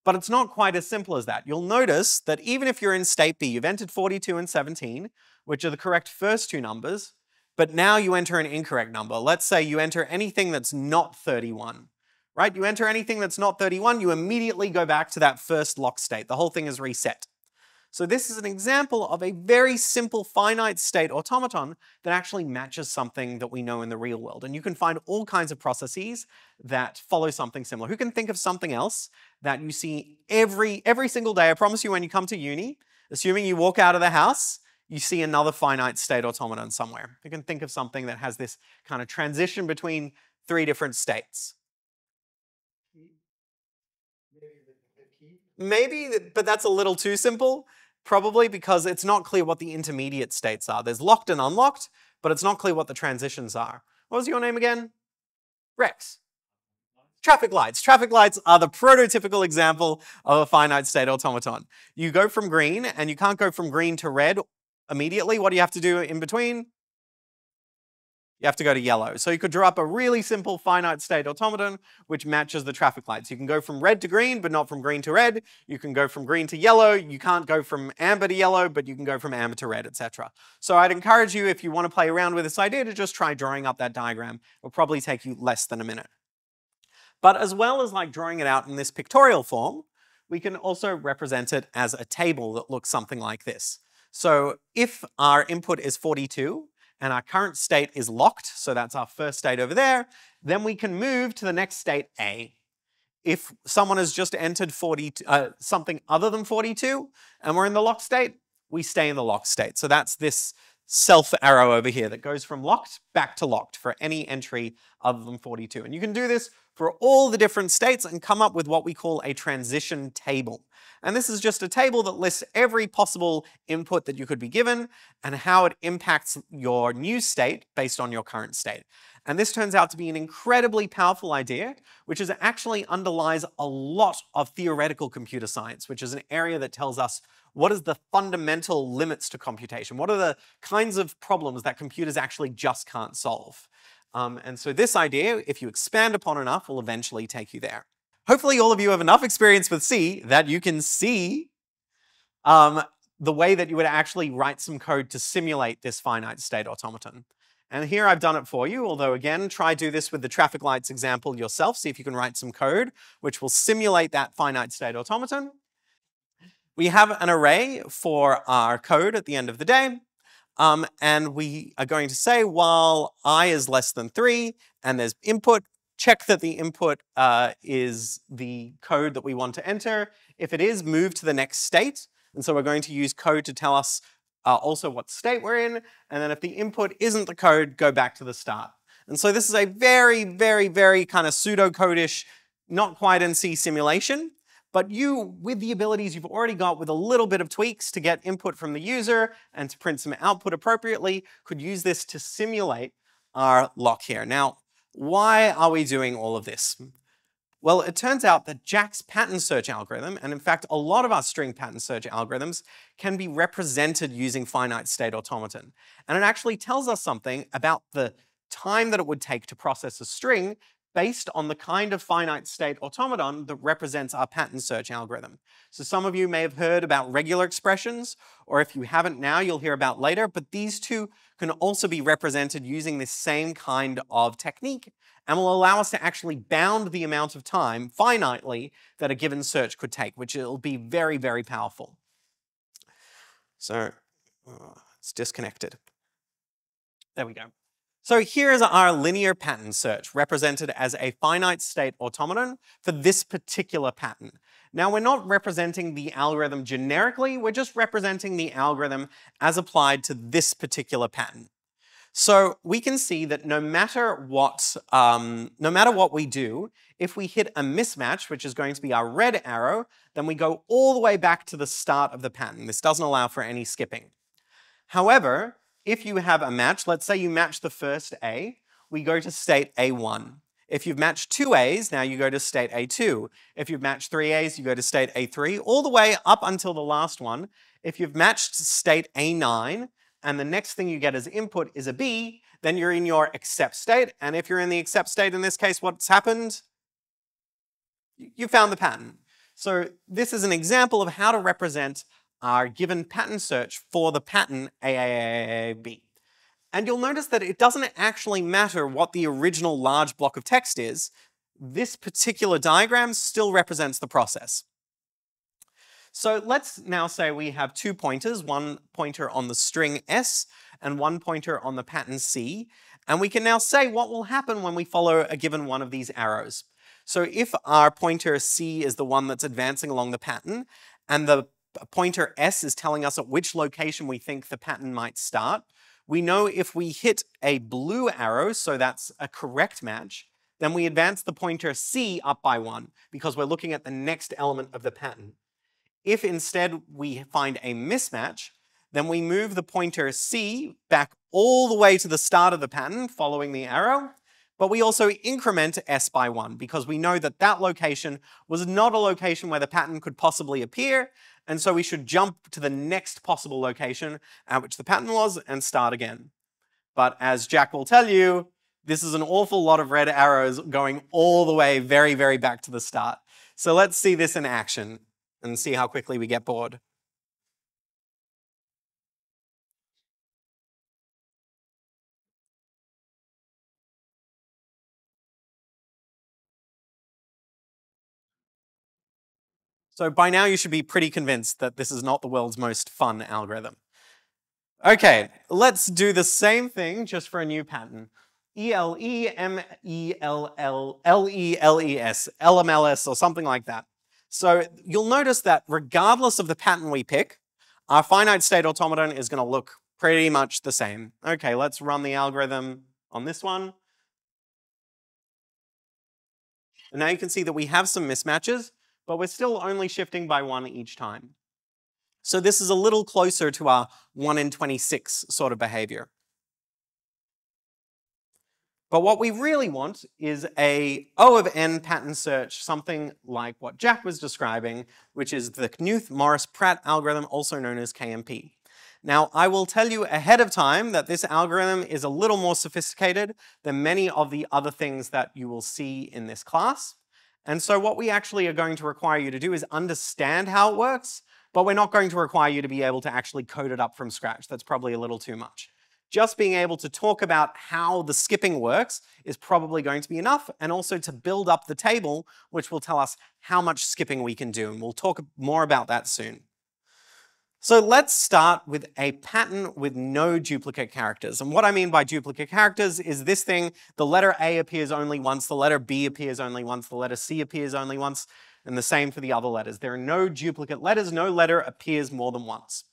But it's not quite as simple as that. You'll notice that even if you're in state B, you've entered 42 and 17, which are the correct first two numbers, but now you enter an incorrect number. Let's say you enter anything that's not 31, right? You enter anything that's not 31, you immediately go back to that first lock state. The whole thing is reset. So this is an example of a very simple finite state automaton that actually matches something that we know in the real world. And you can find all kinds of processes that follow something similar. Who can think of something else that you see every, every single day? I promise you when you come to uni, assuming you walk out of the house, you see another finite state automaton somewhere. You can think of something that has this kind of transition between three different states. Maybe, but that's a little too simple, probably because it's not clear what the intermediate states are. There's locked and unlocked, but it's not clear what the transitions are. What was your name again? Rex. Traffic lights. Traffic lights are the prototypical example of a finite state automaton. You go from green and you can't go from green to red immediately. What do you have to do in between? You have to go to yellow. So you could draw up a really simple finite state automaton which matches the traffic lights. You can go from red to green, but not from green to red. You can go from green to yellow. You can't go from amber to yellow, but you can go from amber to red, etc. So I'd encourage you, if you want to play around with this idea, to just try drawing up that diagram. It'll probably take you less than a minute. But as well as like drawing it out in this pictorial form, we can also represent it as a table that looks something like this. So if our input is 42, and our current state is locked, so that's our first state over there, then we can move to the next state A. If someone has just entered 40, uh, something other than 42 and we're in the locked state, we stay in the locked state. So that's this self arrow over here that goes from locked back to locked for any entry other than 42. And you can do this for all the different states and come up with what we call a transition table. And this is just a table that lists every possible input that you could be given and how it impacts your new state based on your current state. And this turns out to be an incredibly powerful idea, which is actually underlies a lot of theoretical computer science, which is an area that tells us what is the fundamental limits to computation? What are the kinds of problems that computers actually just can't solve? Um, and so this idea, if you expand upon enough, will eventually take you there. Hopefully all of you have enough experience with C that you can see um, the way that you would actually write some code to simulate this finite state automaton. And here I've done it for you, although again, try do this with the traffic lights example yourself, see if you can write some code which will simulate that finite state automaton. We have an array for our code at the end of the day, um, and we are going to say while i is less than 3 and there's input check that the input uh, is the code that we want to enter. If it is, move to the next state. And so we're going to use code to tell us uh, also what state we're in. And then if the input isn't the code, go back to the start. And so this is a very, very, very kind of pseudocode-ish, not quite in C simulation. But you, with the abilities you've already got with a little bit of tweaks to get input from the user and to print some output appropriately, could use this to simulate our lock here. Now, why are we doing all of this? Well, it turns out that Jack's pattern search algorithm, and in fact, a lot of our string pattern search algorithms, can be represented using finite state automaton. And it actually tells us something about the time that it would take to process a string based on the kind of finite state automaton that represents our pattern search algorithm. So some of you may have heard about regular expressions, or if you haven't now, you'll hear about later, but these two can also be represented using this same kind of technique and will allow us to actually bound the amount of time finitely that a given search could take, which will be very, very powerful. So oh, it's disconnected. There we go. So here is our linear pattern search represented as a finite state automaton for this particular pattern. Now we're not representing the algorithm generically, we're just representing the algorithm as applied to this particular pattern. So we can see that no matter what, um, no matter what we do, if we hit a mismatch, which is going to be our red arrow, then we go all the way back to the start of the pattern. This doesn't allow for any skipping. However, if you have a match, let's say you match the first A, we go to state A1. If you've matched two A's, now you go to state A2. If you've matched three A's, you go to state A3, all the way up until the last one. If you've matched state A9, and the next thing you get as input is a B, then you're in your accept state. And if you're in the accept state, in this case, what's happened? You found the pattern. So this is an example of how to represent our given pattern search for the pattern AAAB. And you'll notice that it doesn't actually matter what the original large block of text is. This particular diagram still represents the process. So let's now say we have two pointers, one pointer on the string S and one pointer on the pattern C. And we can now say what will happen when we follow a given one of these arrows. So if our pointer C is the one that's advancing along the pattern, and the pointer S is telling us at which location we think the pattern might start. We know if we hit a blue arrow, so that's a correct match, then we advance the pointer C up by one because we're looking at the next element of the pattern. If instead we find a mismatch, then we move the pointer C back all the way to the start of the pattern following the arrow, but we also increment S by one because we know that that location was not a location where the pattern could possibly appear, and so we should jump to the next possible location at which the pattern was and start again. But as Jack will tell you, this is an awful lot of red arrows going all the way very, very back to the start. So let's see this in action and see how quickly we get bored. So by now you should be pretty convinced that this is not the world's most fun algorithm. Okay, let's do the same thing just for a new pattern. E-L-E-M-E-L-L-L-E-L-E-S, LMLS or something like that. So you'll notice that regardless of the pattern we pick, our finite state automaton is going to look pretty much the same. Okay, let's run the algorithm on this one. And now you can see that we have some mismatches, but we're still only shifting by one each time. So this is a little closer to our 1 in 26 sort of behavior. But what we really want is a O of n pattern search, something like what Jack was describing, which is the Knuth-Morris-Pratt algorithm, also known as KMP. Now, I will tell you ahead of time that this algorithm is a little more sophisticated than many of the other things that you will see in this class. And so what we actually are going to require you to do is understand how it works, but we're not going to require you to be able to actually code it up from scratch. That's probably a little too much. Just being able to talk about how the skipping works is probably going to be enough, and also to build up the table, which will tell us how much skipping we can do, and we'll talk more about that soon. So let's start with a pattern with no duplicate characters. And what I mean by duplicate characters is this thing, the letter A appears only once, the letter B appears only once, the letter C appears only once, and the same for the other letters. There are no duplicate letters, no letter appears more than once.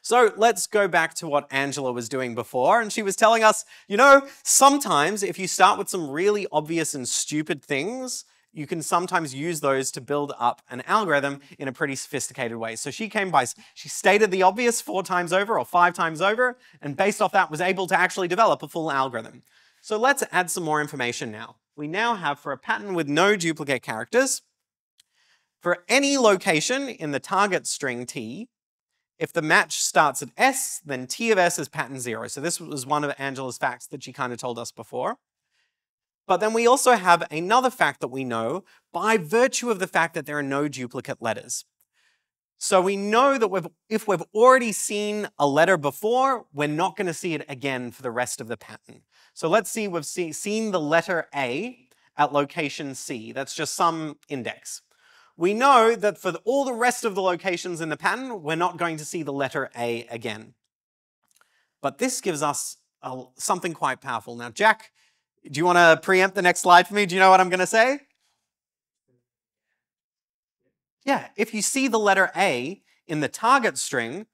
So let's go back to what Angela was doing before, and she was telling us, you know, sometimes if you start with some really obvious and stupid things, you can sometimes use those to build up an algorithm in a pretty sophisticated way. So she came by, she stated the obvious four times over or five times over, and based off that was able to actually develop a full algorithm. So let's add some more information now. We now have for a pattern with no duplicate characters, for any location in the target string T, if the match starts at S, then T of S is pattern zero. So this was one of Angela's facts that she kind of told us before. But then we also have another fact that we know by virtue of the fact that there are no duplicate letters. So we know that we've, if we've already seen a letter before, we're not going to see it again for the rest of the pattern. So let's see, we've see, seen the letter A at location C. That's just some index. We know that for the, all the rest of the locations in the pattern, we're not going to see the letter A again. But this gives us a, something quite powerful. Now, Jack do you want to preempt the next slide for me? Do you know what I'm going to say? Yeah, if you see the letter A in the target string,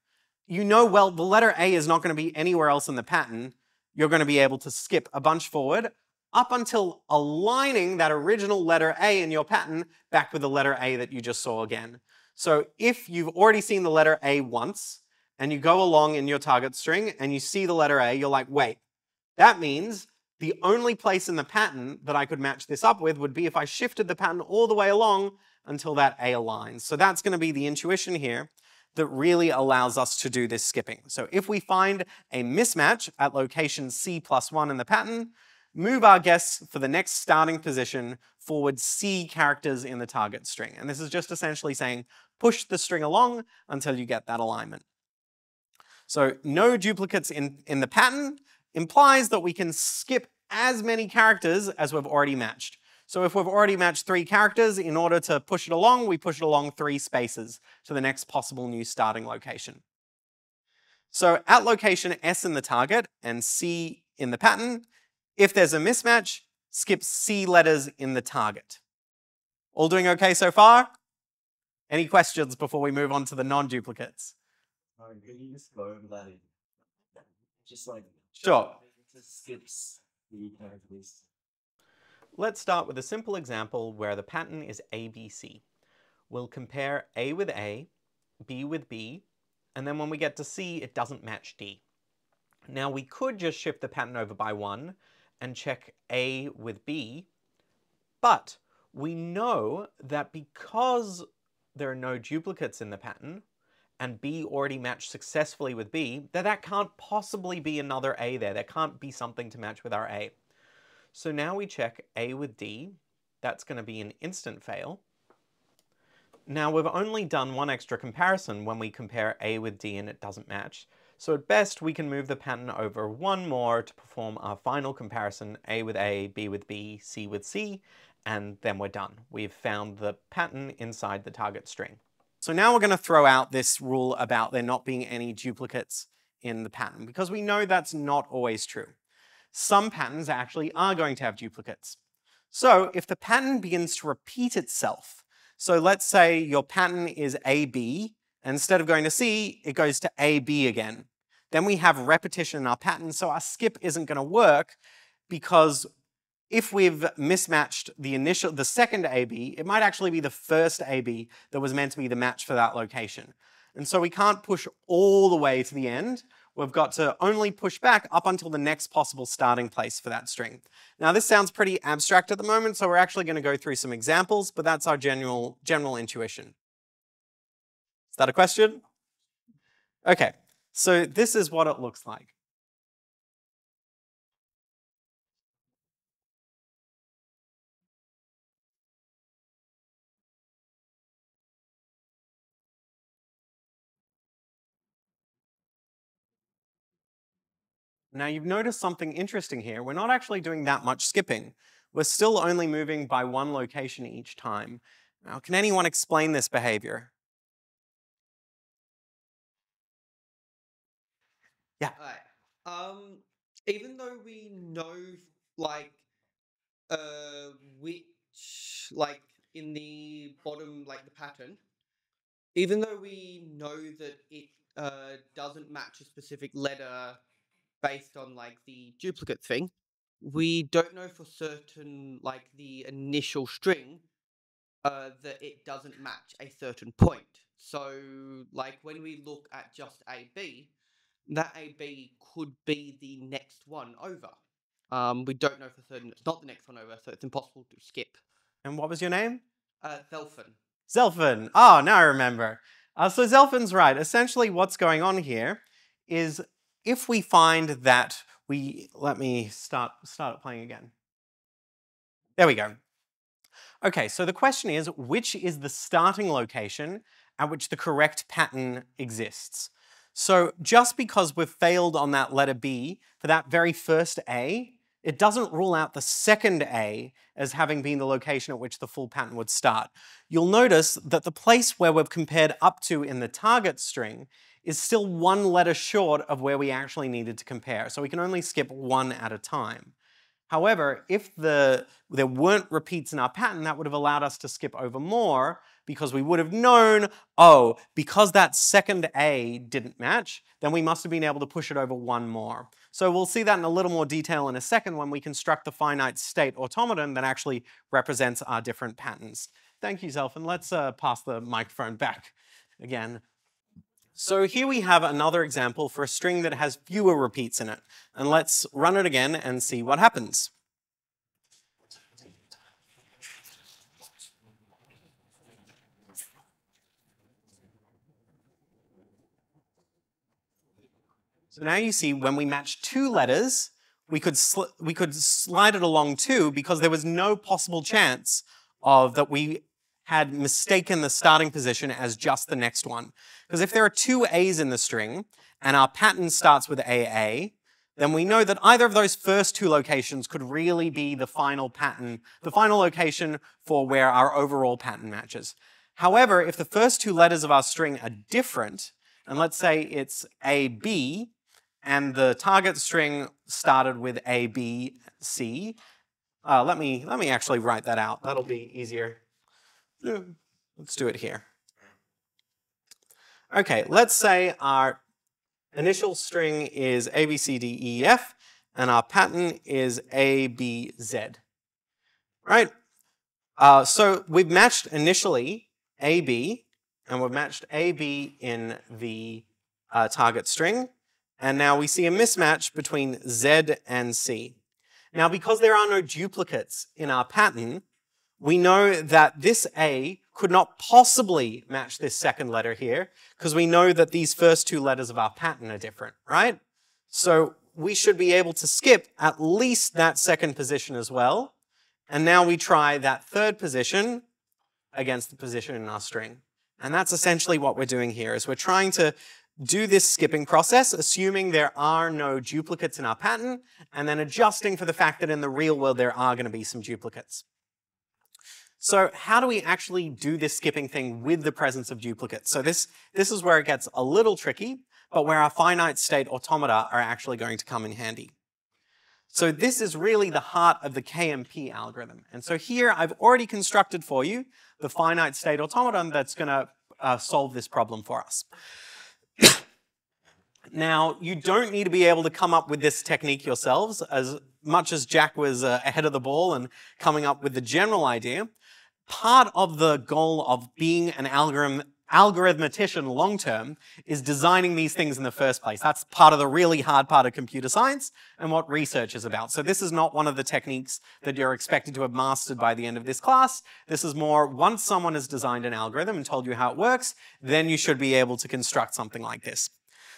you know, well, the letter A is not going to be anywhere else in the pattern. You're going to be able to skip a bunch forward up until aligning that original letter A in your pattern back with the letter A that you just saw again. So if you've already seen the letter A once, and you go along in your target string and you see the letter A, you're like, wait, that means the only place in the pattern that I could match this up with would be if I shifted the pattern all the way along until that A aligns. So that's going to be the intuition here that really allows us to do this skipping. So if we find a mismatch at location C plus one in the pattern, move our guess for the next starting position forward C characters in the target string. And this is just essentially saying push the string along until you get that alignment. So no duplicates in, in the pattern implies that we can skip as many characters as we've already matched. So if we've already matched three characters, in order to push it along, we push it along three spaces to the next possible new starting location. So at location S in the target and C in the pattern, if there's a mismatch, skip C letters in the target. All doing okay so far? Any questions before we move on to the non-duplicates?
Just like
Sure.
it skips the characters.
Let's start with a simple example where the pattern is ABC. We'll compare A with A, B with B, and then when we get to C, it doesn't match D. Now we could just shift the pattern over by one and check A with B, but we know that because there are no duplicates in the pattern, and B already matched successfully with B, that that can't possibly be another A there. There can't be something to match with our A. So now we check A with D. That's going to be an instant fail. Now we've only done one extra comparison when we compare A with D and it doesn't match. So at best we can move the pattern over one more to perform our final comparison A with A, B with B, C with C, and then we're done. We've found the pattern inside the target string. So now we're going to throw out this rule about there not being any duplicates in the pattern because we know that's not always true. Some patterns actually are going to have duplicates. So if the pattern begins to repeat itself, so let's say your pattern is AB, instead of going to C, it goes to AB again. Then we have repetition in our pattern, so our skip isn't going to work because if we've mismatched the initial, the second AB, it might actually be the first AB that was meant to be the match for that location. And so we can't push all the way to the end. We've got to only push back up until the next possible starting place for that string. Now this sounds pretty abstract at the moment, so we're actually going to go through some examples, but that's our general, general intuition. Is that a question? Okay, so this is what it looks like. Now you've noticed something interesting here. We're not actually doing that much skipping. We're still only moving by one location each time. Now, can anyone explain this behavior? Yeah.
Um, even though we know, like, uh, which, like, in the bottom, like the pattern, even though we know that it uh, doesn't match a specific letter based on like the duplicate thing, we don't know for certain, like the initial string, uh, that it doesn't match a certain point. So, like when we look at just AB, that AB could be the next one over. Um, we don't know for certain it's not the next one over, so it's impossible to skip.
And what was your name?
Uh, Thelfin.
Zelfin. Oh, now I remember. Uh, so Zelfin's right. Essentially what's going on here is if we find that we, let me start, start playing again. There we go. Okay, so the question is, which is the starting location at which the correct pattern exists? So just because we've failed on that letter B for that very first A, it doesn't rule out the second A as having been the location at which the full pattern would start. You'll notice that the place where we've compared up to in the target string is still one letter short of where we actually needed to compare. So we can only skip one at a time. However, if the, there weren't repeats in our pattern, that would have allowed us to skip over more because we would have known, oh, because that second A didn't match, then we must have been able to push it over one more. So we'll see that in a little more detail in a second when we construct the finite state automaton that actually represents our different patterns. Thank you, Zelfin. Let's uh, pass the microphone back again. So here we have another example for a string that has fewer repeats in it. And let's run it again and see what happens. So now you see when we match two letters, we could, we could slide it along two because there was no possible chance of that we had mistaken the starting position as just the next one. Because if there are two A's in the string and our pattern starts with AA, then we know that either of those first two locations could really be the final pattern, the final location for where our overall pattern matches. However, if the first two letters of our string are different, and let's say it's AB, and the target string started with ABC, uh, let me let me actually write that out. That'll be easier. Let's do it here. Okay, let's say our initial string is A, B, C, D, E, F, and our pattern is A, B, Z. Right? Uh, so we've matched initially A, B, and we've matched A, B in the uh, target string, and now we see a mismatch between Z and C. Now, because there are no duplicates in our pattern, we know that this A could not possibly match this second letter here, because we know that these first two letters of our pattern are different, right? So we should be able to skip at least that second position as well. And now we try that third position against the position in our string. And that's essentially what we're doing here, is we're trying to do this skipping process, assuming there are no duplicates in our pattern, and then adjusting for the fact that in the real world there are going to be some duplicates. So how do we actually do this skipping thing with the presence of duplicates? So this, this is where it gets a little tricky, but where our finite state automata are actually going to come in handy. So this is really the heart of the KMP algorithm. And so here I've already constructed for you the finite state automaton that's going to uh, solve this problem for us. now, you don't need to be able to come up with this technique yourselves, as much as Jack was uh, ahead of the ball and coming up with the general idea. Part of the goal of being an algorithm algorithmatician long term is designing these things in the first place. That's part of the really hard part of computer science and what research is about. So this is not one of the techniques that you're expected to have mastered by the end of this class. This is more once someone has designed an algorithm and told you how it works, then you should be able to construct something like this.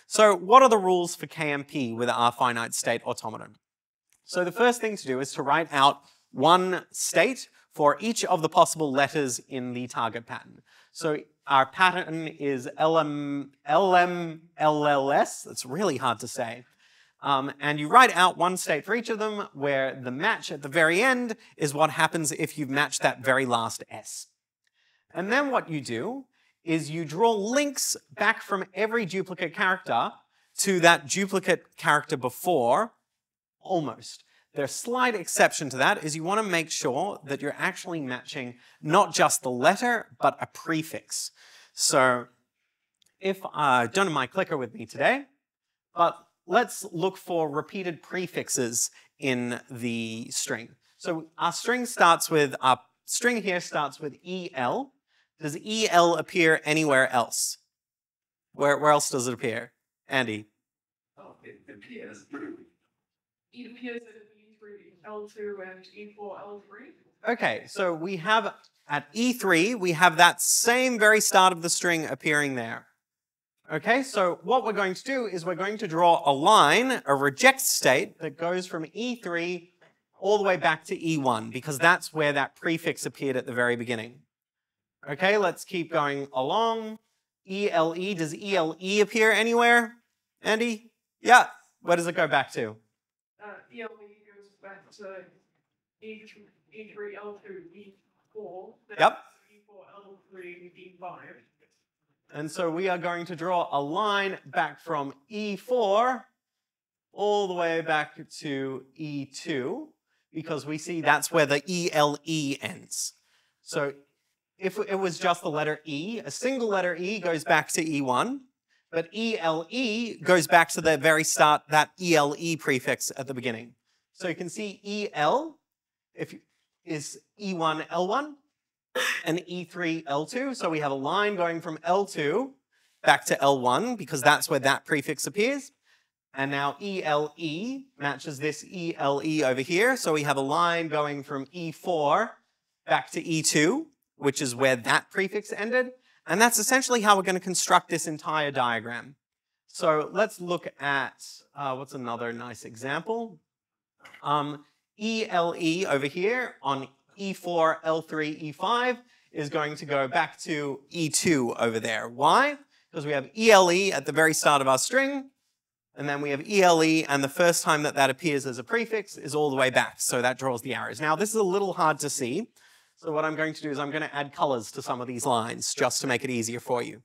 So what are the rules for KMP with our finite state automaton? So the first thing to do is to write out one state for each of the possible letters in the target pattern. So our pattern is LM, LMLLS. That's really hard to say. Um, and you write out one state for each of them where the match at the very end is what happens if you've matched that very last S. And then what you do is you draw links back from every duplicate character to that duplicate character before, almost. Their slight exception to that is you want to make sure that you're actually matching not just the letter, but a prefix. So if I don't have my clicker with me today, but let's look for repeated prefixes in the string. So our string starts with, our string here starts with EL. Does EL appear anywhere else? Where, where else does it appear? Andy?
Oh, it appears. It appears at E3, L2, and E4, L3.
Okay, so we have at E3, we have that same very start of the string appearing there. Okay, so what we're going to do is we're going to draw a line, a reject state, that goes from E3 all the way back to E1, because that's where that prefix appeared at the very beginning. Okay, let's keep going along. ELE, does ELE appear anywhere? Andy? Yeah, where does it go back to?
Uh, ELE goes back to E3, E3 L2, E4.
Yep.
E4, L3, E5.
And so we are going to draw a line back from E4 all the way back to E2 because we see that's where the ELE ends. So if it was just the letter E, a single letter E goes back to E1, but ELE goes back to the very start, that ELE prefix at the beginning. So you can see EL if you, is E1, L1, and E3, L2. So we have a line going from L2 back to L1 because that's where that prefix appears. And now ELE matches this ELE over here. So we have a line going from E4 back to E2, which is where that prefix ended. And that's essentially how we're going to construct this entire diagram. So let's look at, uh, what's another nice example? Um, ELE over here on E4, L3, E5 is going to go back to E2 over there. Why? Because we have ELE at the very start of our string, and then we have ELE, and the first time that that appears as a prefix is all the way back, so that draws the arrows. Now, this is a little hard to see, so what I'm going to do is I'm going to add colors to some of these lines just to make it easier for you.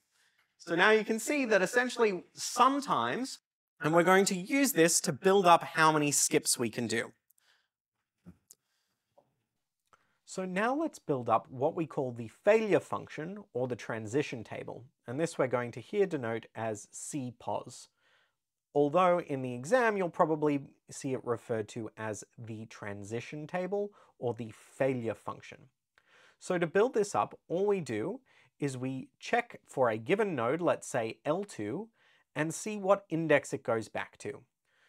So now you can see that essentially sometimes, and we're going to use this to build up how many skips we can do. So now let's build up what we call the failure function or the transition table. And this we're going to here denote as CPOS. Although in the exam you'll probably see it referred to as the transition table or the failure function. So to build this up, all we do is we check for a given node, let's say L2, and see what index it goes back to.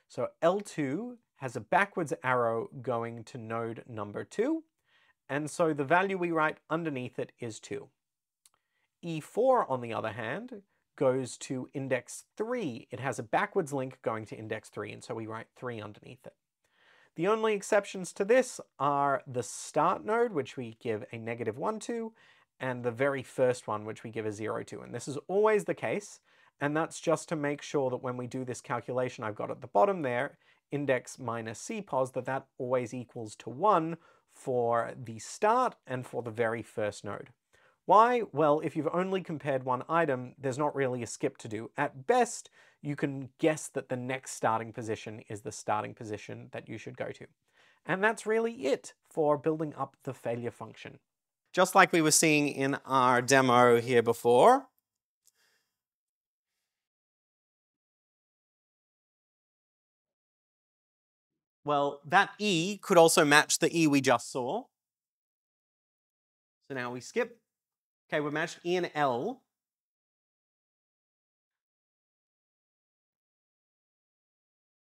So L2 has a backwards arrow going to node number 2, and so the value we write underneath it is 2. E4, on the other hand, goes to index 3. It has a backwards link going to index 3, and so we write 3 underneath it. The only exceptions to this are the start node, which we give a negative 1 to, and the very first one, which we give a 0 to. And this is always the case, and that's just to make sure that when we do this calculation I've got at the bottom there, index minus cpos, that that always equals to 1 for the start and for the very first node. Why? Well, if you've only compared one item, there's not really a skip to do. At best, you can guess that the next starting position is the starting position that you should go to. And that's really it for building up the failure function. Just like we were seeing in our demo here before, Well, that E could also match the E we just saw. So now we skip. Okay, we matched E and L.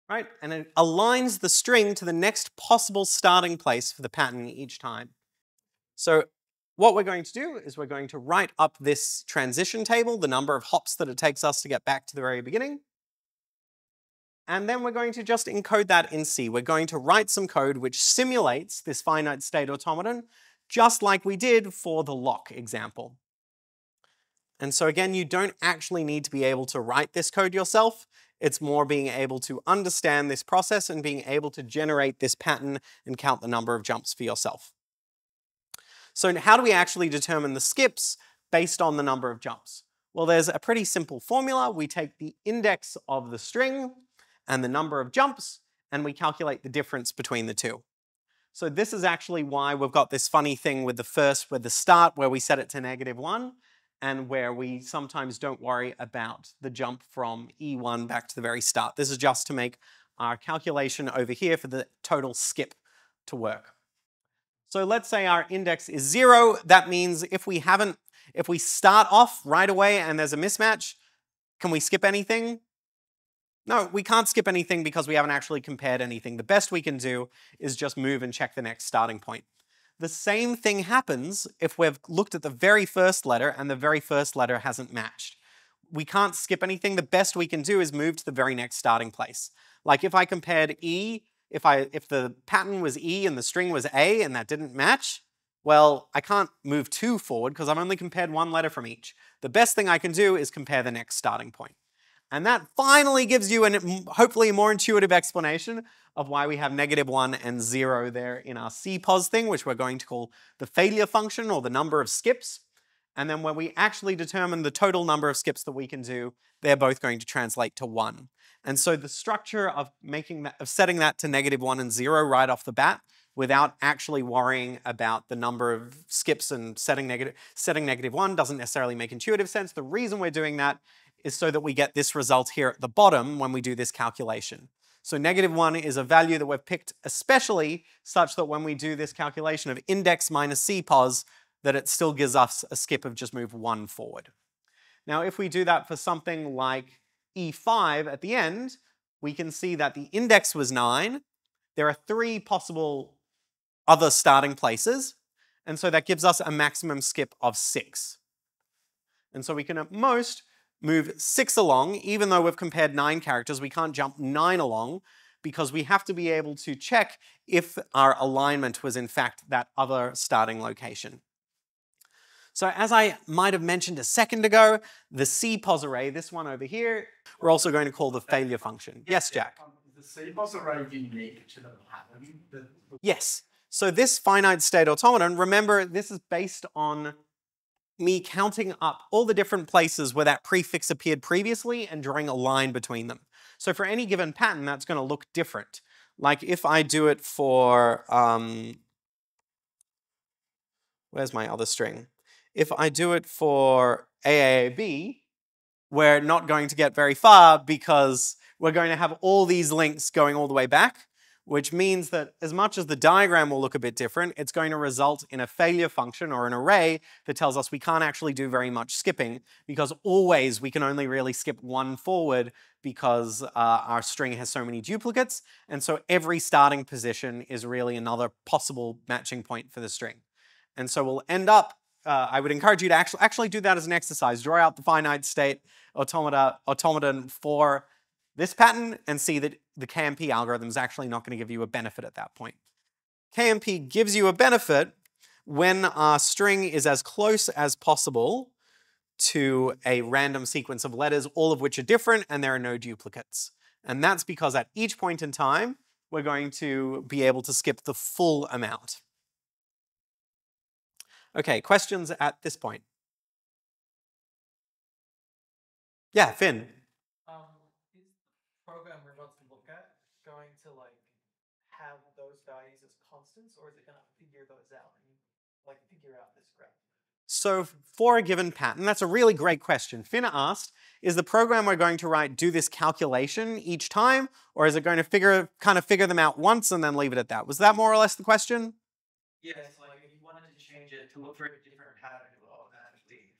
Right, and it aligns the string to the next possible starting place for the pattern each time. So what we're going to do is we're going to write up this transition table, the number of hops that it takes us to get back to the very beginning. And then we're going to just encode that in C. We're going to write some code which simulates this finite state automaton, just like we did for the lock example. And so again, you don't actually need to be able to write this code yourself. It's more being able to understand this process and being able to generate this pattern and count the number of jumps for yourself. So how do we actually determine the skips based on the number of jumps? Well, there's a pretty simple formula. We take the index of the string, and the number of jumps, and we calculate the difference between the two. So this is actually why we've got this funny thing with the first, with the start, where we set it to negative one, and where we sometimes don't worry about the jump from E1 back to the very start. This is just to make our calculation over here for the total skip to work. So let's say our index is zero. That means if we haven't, if we start off right away and there's a mismatch, can we skip anything? No, we can't skip anything because we haven't actually compared anything. The best we can do is just move and check the next starting point. The same thing happens if we've looked at the very first letter and the very first letter hasn't matched. We can't skip anything. The best we can do is move to the very next starting place. Like if I compared E, if, I, if the pattern was E and the string was A and that didn't match, well, I can't move two forward because I've only compared one letter from each. The best thing I can do is compare the next starting point. And that finally gives you an, hopefully a more intuitive explanation of why we have negative 1 and 0 there in our CPOS thing, which we're going to call the failure function or the number of skips. And then when we actually determine the total number of skips that we can do, they're both going to translate to 1. And so the structure of making that, of setting that to negative 1 and 0 right off the bat without actually worrying about the number of skips and setting negative, setting negative 1 doesn't necessarily make intuitive sense. The reason we're doing that is so that we get this result here at the bottom when we do this calculation. So negative 1 is a value that we've picked especially such that when we do this calculation of index minus cpos, that it still gives us a skip of just move 1 forward. Now if we do that for something like e5 at the end, we can see that the index was 9. There are three possible other starting places, and so that gives us a maximum skip of 6. And so we can at most move six along, even though we've compared nine characters, we can't jump nine along because we have to be able to check if our alignment was in fact that other starting location. So as I might have mentioned a second ago, the C-pos array, this one over here, we're also going to call the failure function. Yes, Jack?
Um, the CPOS array unique to the pattern?
Yes. So this finite state automaton, remember this is based on me counting up all the different places where that prefix appeared previously and drawing a line between them. So for any given pattern, that's going to look different. Like if I do it for, um, where's my other string? If I do it for AAAB, we're not going to get very far because we're going to have all these links going all the way back, which means that as much as the diagram will look a bit different, it's going to result in a failure function or an array that tells us we can't actually do very much skipping because always we can only really skip one forward because uh, our string has so many duplicates. And so every starting position is really another possible matching point for the string. And so we'll end up, uh, I would encourage you to actually, actually do that as an exercise. Draw out the finite state automata, automaton for this pattern and see that the KMP algorithm is actually not going to give you a benefit at that point. KMP gives you a benefit when our string is as close as possible to a random sequence of letters, all of which are different and there are no duplicates. And that's because at each point in time, we're going to be able to skip the full amount. Okay, questions at this point? Yeah, Finn.
Um, is the program we're about to look at going to like have those values as constants, or is it going to figure those out and like figure out this graph?
So for a given pattern, that's a really great question. Finn asked, is the program we're going to write do this calculation each time, or is it going to figure kind of figure them out once and then leave it at that? Was that more or less the question?
Yes, like if you wanted to change it to look for a different pattern, it will automatically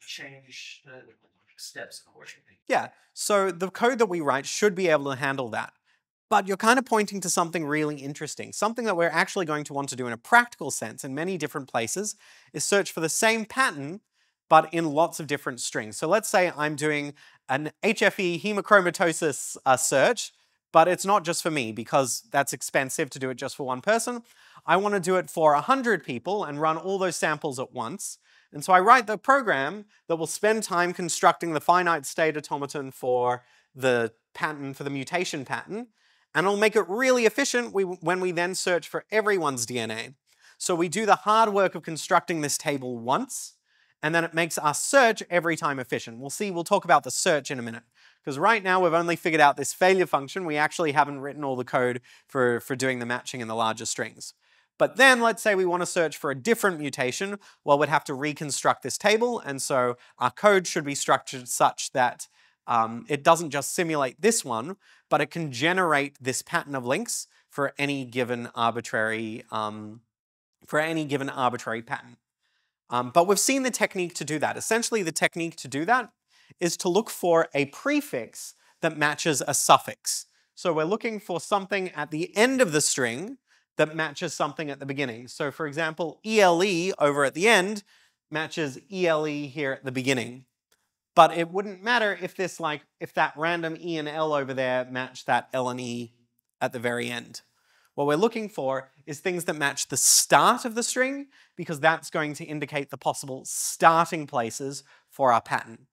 change the steps accordingly.
Yeah, so the code that we write should be able to handle that. But you're kind of pointing to something really interesting. Something that we're actually going to want to do in a practical sense in many different places is search for the same pattern, but in lots of different strings. So let's say I'm doing an HFE hemochromatosis uh, search, but it's not just for me because that's expensive to do it just for one person. I want to do it for 100 people and run all those samples at once. And so I write the program that will spend time constructing the finite state automaton for the pattern, for the mutation pattern, and it'll make it really efficient when we then search for everyone's DNA. So we do the hard work of constructing this table once, and then it makes our search every time efficient. We'll see, we'll talk about the search in a minute. Because right now we've only figured out this failure function. We actually haven't written all the code for, for doing the matching in the larger strings. But then let's say we want to search for a different mutation. Well, we'd have to reconstruct this table. And so our code should be structured such that um, it doesn't just simulate this one, but it can generate this pattern of links for any given arbitrary, um, for any given arbitrary pattern. Um, but we've seen the technique to do that. Essentially, the technique to do that is to look for a prefix that matches a suffix. So we're looking for something at the end of the string that matches something at the beginning. So for example, ELE over at the end matches ELE here at the beginning. But it wouldn't matter if this like, if that random E and L over there match that L and E at the very end. What we're looking for is things that match the start of the string because that's going to indicate the possible starting places for our pattern.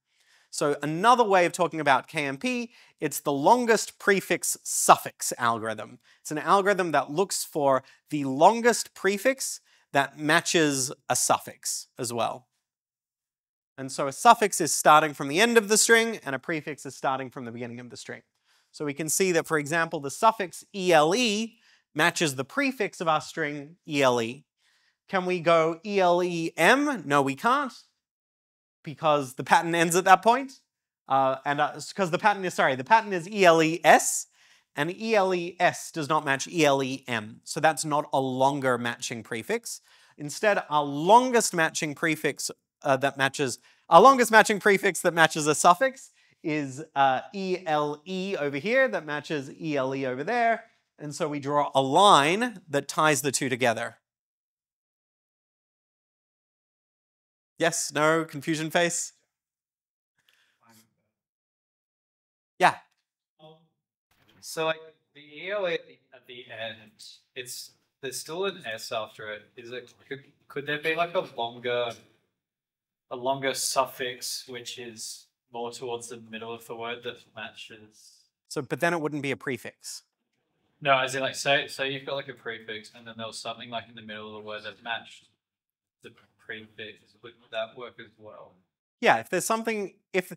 So another way of talking about KMP, it's the longest prefix suffix algorithm. It's an algorithm that looks for the longest prefix that matches a suffix as well. And so a suffix is starting from the end of the string and a prefix is starting from the beginning of the string. So we can see that, for example, the suffix ELE matches the prefix of our string ELE. Can we go ELEM? No, we can't because the pattern ends at that point. Uh, and because uh, the pattern is, sorry, the pattern is ELES, and ELES does not match ELEM. So that's not a longer matching prefix. Instead, our longest matching prefix uh, that matches, our longest matching prefix that matches a suffix is uh, ELE over here that matches ELE over there. And so we draw a line that ties the two together. Yes, no, confusion face? Yeah.
So like the ELE at the, end, it's there's still an S after it. Is it could, could there be like a longer a longer suffix which is more towards the middle of the word that matches?
So but then it wouldn't be a prefix.
No, as in like say say you've got like a prefix and then there was something like in the middle of the word that matched the prefix. Would that work as well?
Yeah, if there's something if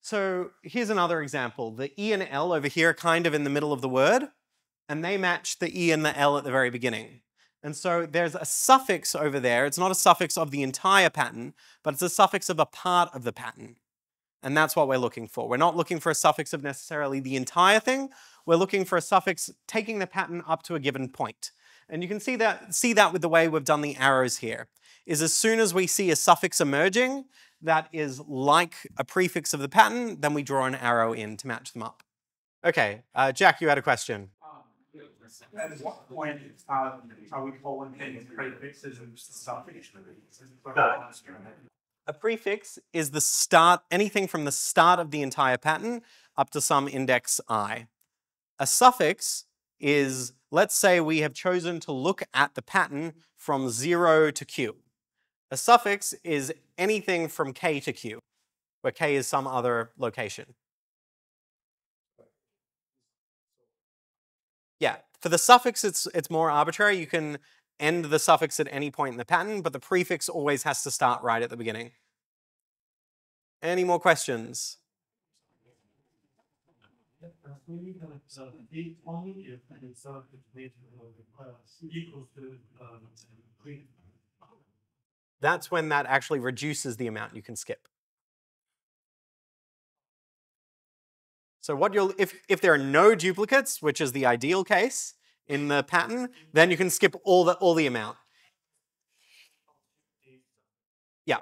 so here's another example. The E and L over here are kind of in the middle of the word, and they match the E and the L at the very beginning. And so there's a suffix over there. It's not a suffix of the entire pattern, but it's a suffix of a part of the pattern. And that's what we're looking for. We're not looking for a suffix of necessarily the entire thing. We're looking for a suffix taking the pattern up to a given point. And you can see that, see that with the way we've done the arrows here, is as soon as we see a suffix emerging that is like a prefix of the pattern, then we draw an arrow in to match them up. Okay, uh, Jack, you had a question.
At what point um, are we calling things prefixes and suffixes?
A prefix is the start, anything from the start of the entire pattern up to some index i. A suffix is, let's say we have chosen to look at the pattern from 0 to q. A suffix is anything from k to q, where k is some other location. Yeah, for the suffix, it's, it's more arbitrary. You can end the suffix at any point in the pattern, but the prefix always has to start right at the beginning. Any more questions? That's when that actually reduces the amount you can skip. So what you'll, if, if there are no duplicates, which is the ideal case in the pattern, then you can skip all the, all the amount. Yeah.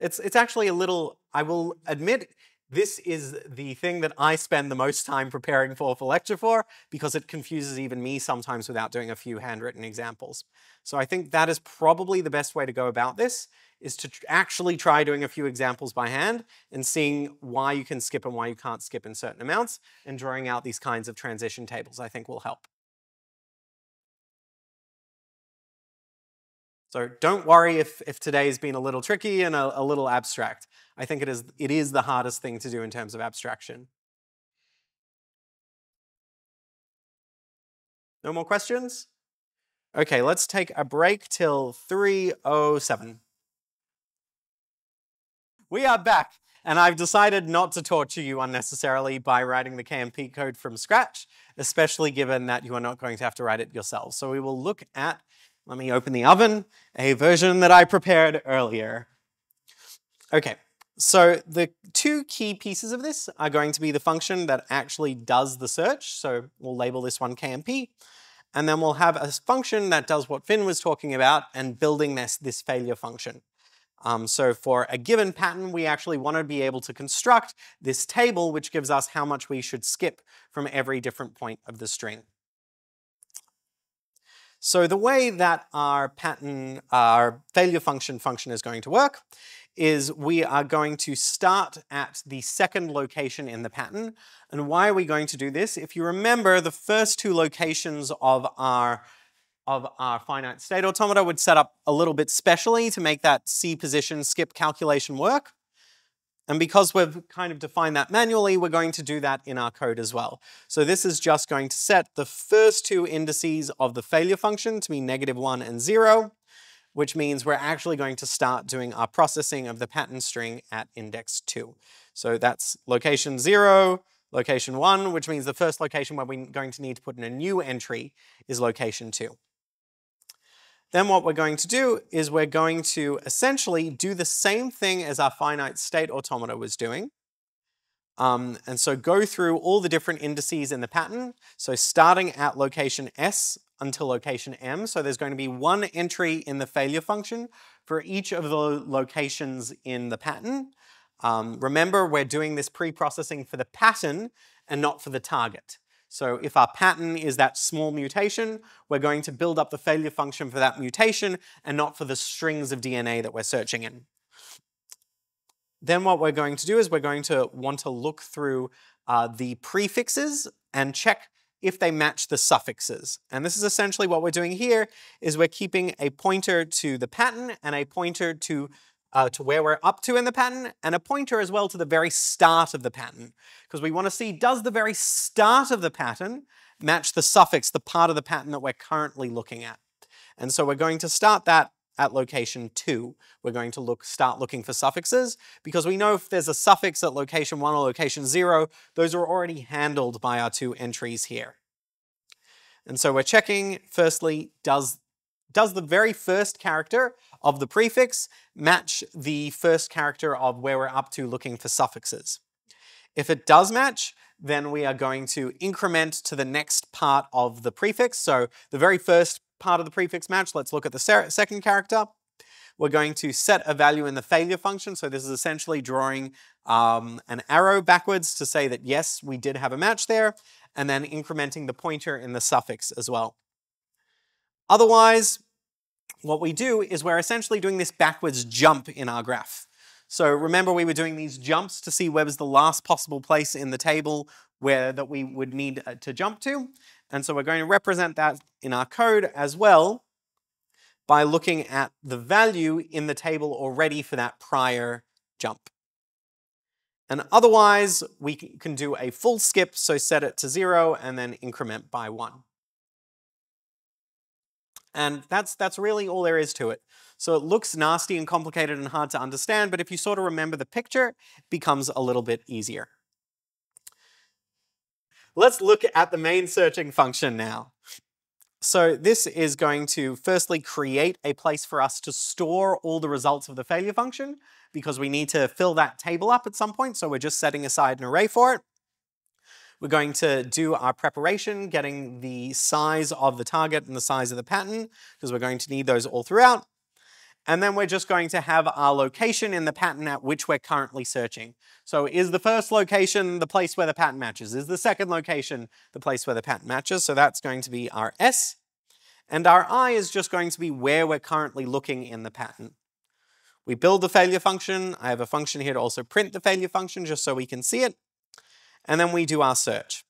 It's, it's actually a little, I will admit, this is the thing that I spend the most time preparing for for lecture for because it confuses even me sometimes without doing a few handwritten examples. So I think that is probably the best way to go about this is to tr actually try doing a few examples by hand and seeing why you can skip and why you can't skip in certain amounts and drawing out these kinds of transition tables I think will help. So don't worry if, if today's been a little tricky and a, a little abstract. I think it is, it is the hardest thing to do in terms of abstraction. No more questions? Okay, let's take a break till 307. We are back, and I've decided not to torture you unnecessarily by writing the KMP code from scratch, especially given that you are not going to have to write it yourselves. So we will look at let me open the oven, a version that I prepared earlier. Okay, so the two key pieces of this are going to be the function that actually does the search. So we'll label this one KMP. And then we'll have a function that does what Finn was talking about and building this, this failure function. Um, so for a given pattern, we actually want to be able to construct this table, which gives us how much we should skip from every different point of the string. So the way that our pattern, our failure function function is going to work is we are going to start at the second location in the pattern. And why are we going to do this? If you remember, the first two locations of our of our finite state automata would set up a little bit specially to make that C position skip calculation work. And because we've kind of defined that manually, we're going to do that in our code as well. So this is just going to set the first two indices of the failure function to be negative one and zero, which means we're actually going to start doing our processing of the pattern string at index two. So that's location zero, location one, which means the first location where we're going to need to put in a new entry is location two. Then what we're going to do is we're going to essentially do the same thing as our finite state automata was doing. Um, and so go through all the different indices in the pattern. So starting at location S until location M. So there's going to be one entry in the failure function for each of the locations in the pattern. Um, remember, we're doing this pre-processing for the pattern and not for the target. So if our pattern is that small mutation, we're going to build up the failure function for that mutation and not for the strings of DNA that we're searching in. Then what we're going to do is we're going to want to look through uh, the prefixes and check if they match the suffixes. And this is essentially what we're doing here is we're keeping a pointer to the pattern and a pointer to uh, to where we're up to in the pattern, and a pointer as well to the very start of the pattern. Because we want to see, does the very start of the pattern match the suffix, the part of the pattern that we're currently looking at? And so we're going to start that at location 2. We're going to look, start looking for suffixes because we know if there's a suffix at location 1 or location 0, those are already handled by our two entries here. And so we're checking, firstly, does, does the very first character of the prefix match the first character of where we're up to looking for suffixes? If it does match, then we are going to increment to the next part of the prefix. So the very first part of the prefix match, let's look at the second character. We're going to set a value in the failure function. So this is essentially drawing um, an arrow backwards to say that yes, we did have a match there, and then incrementing the pointer in the suffix as well. Otherwise, what we do is we're essentially doing this backwards jump in our graph. So remember we were doing these jumps to see where was the last possible place in the table where that we would need uh, to jump to. And so we're going to represent that in our code as well by looking at the value in the table already for that prior jump. And otherwise, we can do a full skip, so set it to zero and then increment by one. And that's, that's really all there is to it. So it looks nasty and complicated and hard to understand, but if you sort of remember the picture, it becomes a little bit easier. Let's look at the main searching function now. So this is going to firstly create a place for us to store all the results of the failure function because we need to fill that table up at some point. So we're just setting aside an array for it. We're going to do our preparation, getting the size of the target and the size of the pattern because we're going to need those all throughout. And then we're just going to have our location in the pattern at which we're currently searching. So is the first location the place where the pattern matches? Is the second location the place where the pattern matches? So that's going to be our S. And our I is just going to be where we're currently looking in the pattern. We build the failure function. I have a function here to also print the failure function just so we can see it. And then we do our search.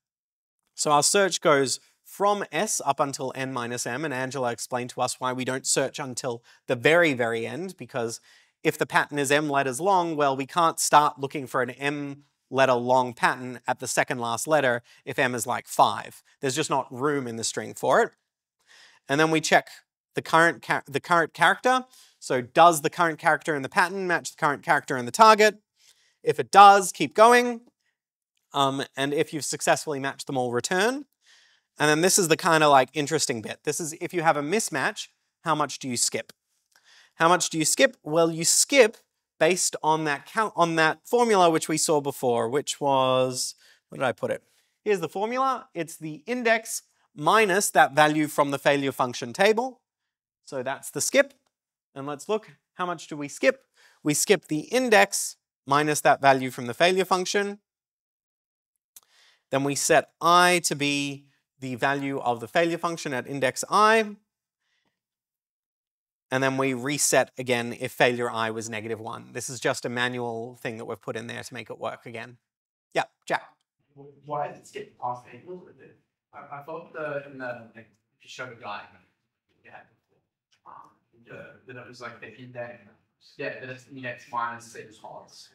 So our search goes from S up until n minus m, and Angela explained to us why we don't search until the very, very end, because if the pattern is m letters long, well, we can't start looking for an m letter long pattern at the second last letter if m is like 5. There's just not room in the string for it. And then we check the current, the current character. So does the current character in the pattern match the current character in the target? If it does, keep going. Um, and if you've successfully matched them all, return. And then this is the kind of like interesting bit. This is if you have a mismatch, how much do you skip? How much do you skip? Well, you skip based on that count on that formula which we saw before, which was where did I put it? Here's the formula. It's the index minus that value from the failure function table. So that's the skip. And let's look, how much do we skip? We skip the index minus that value from the failure function. Then we set i to be the value of the failure function at index i. And then we reset again if failure i was negative 1. This is just a manual thing that we've put in there to make it work again. Yeah, Jack.
Why did it skip past with? I, I thought the in the like, if you showed a guy, yeah, um, then it was like the index. Yeah, then index minus six hots.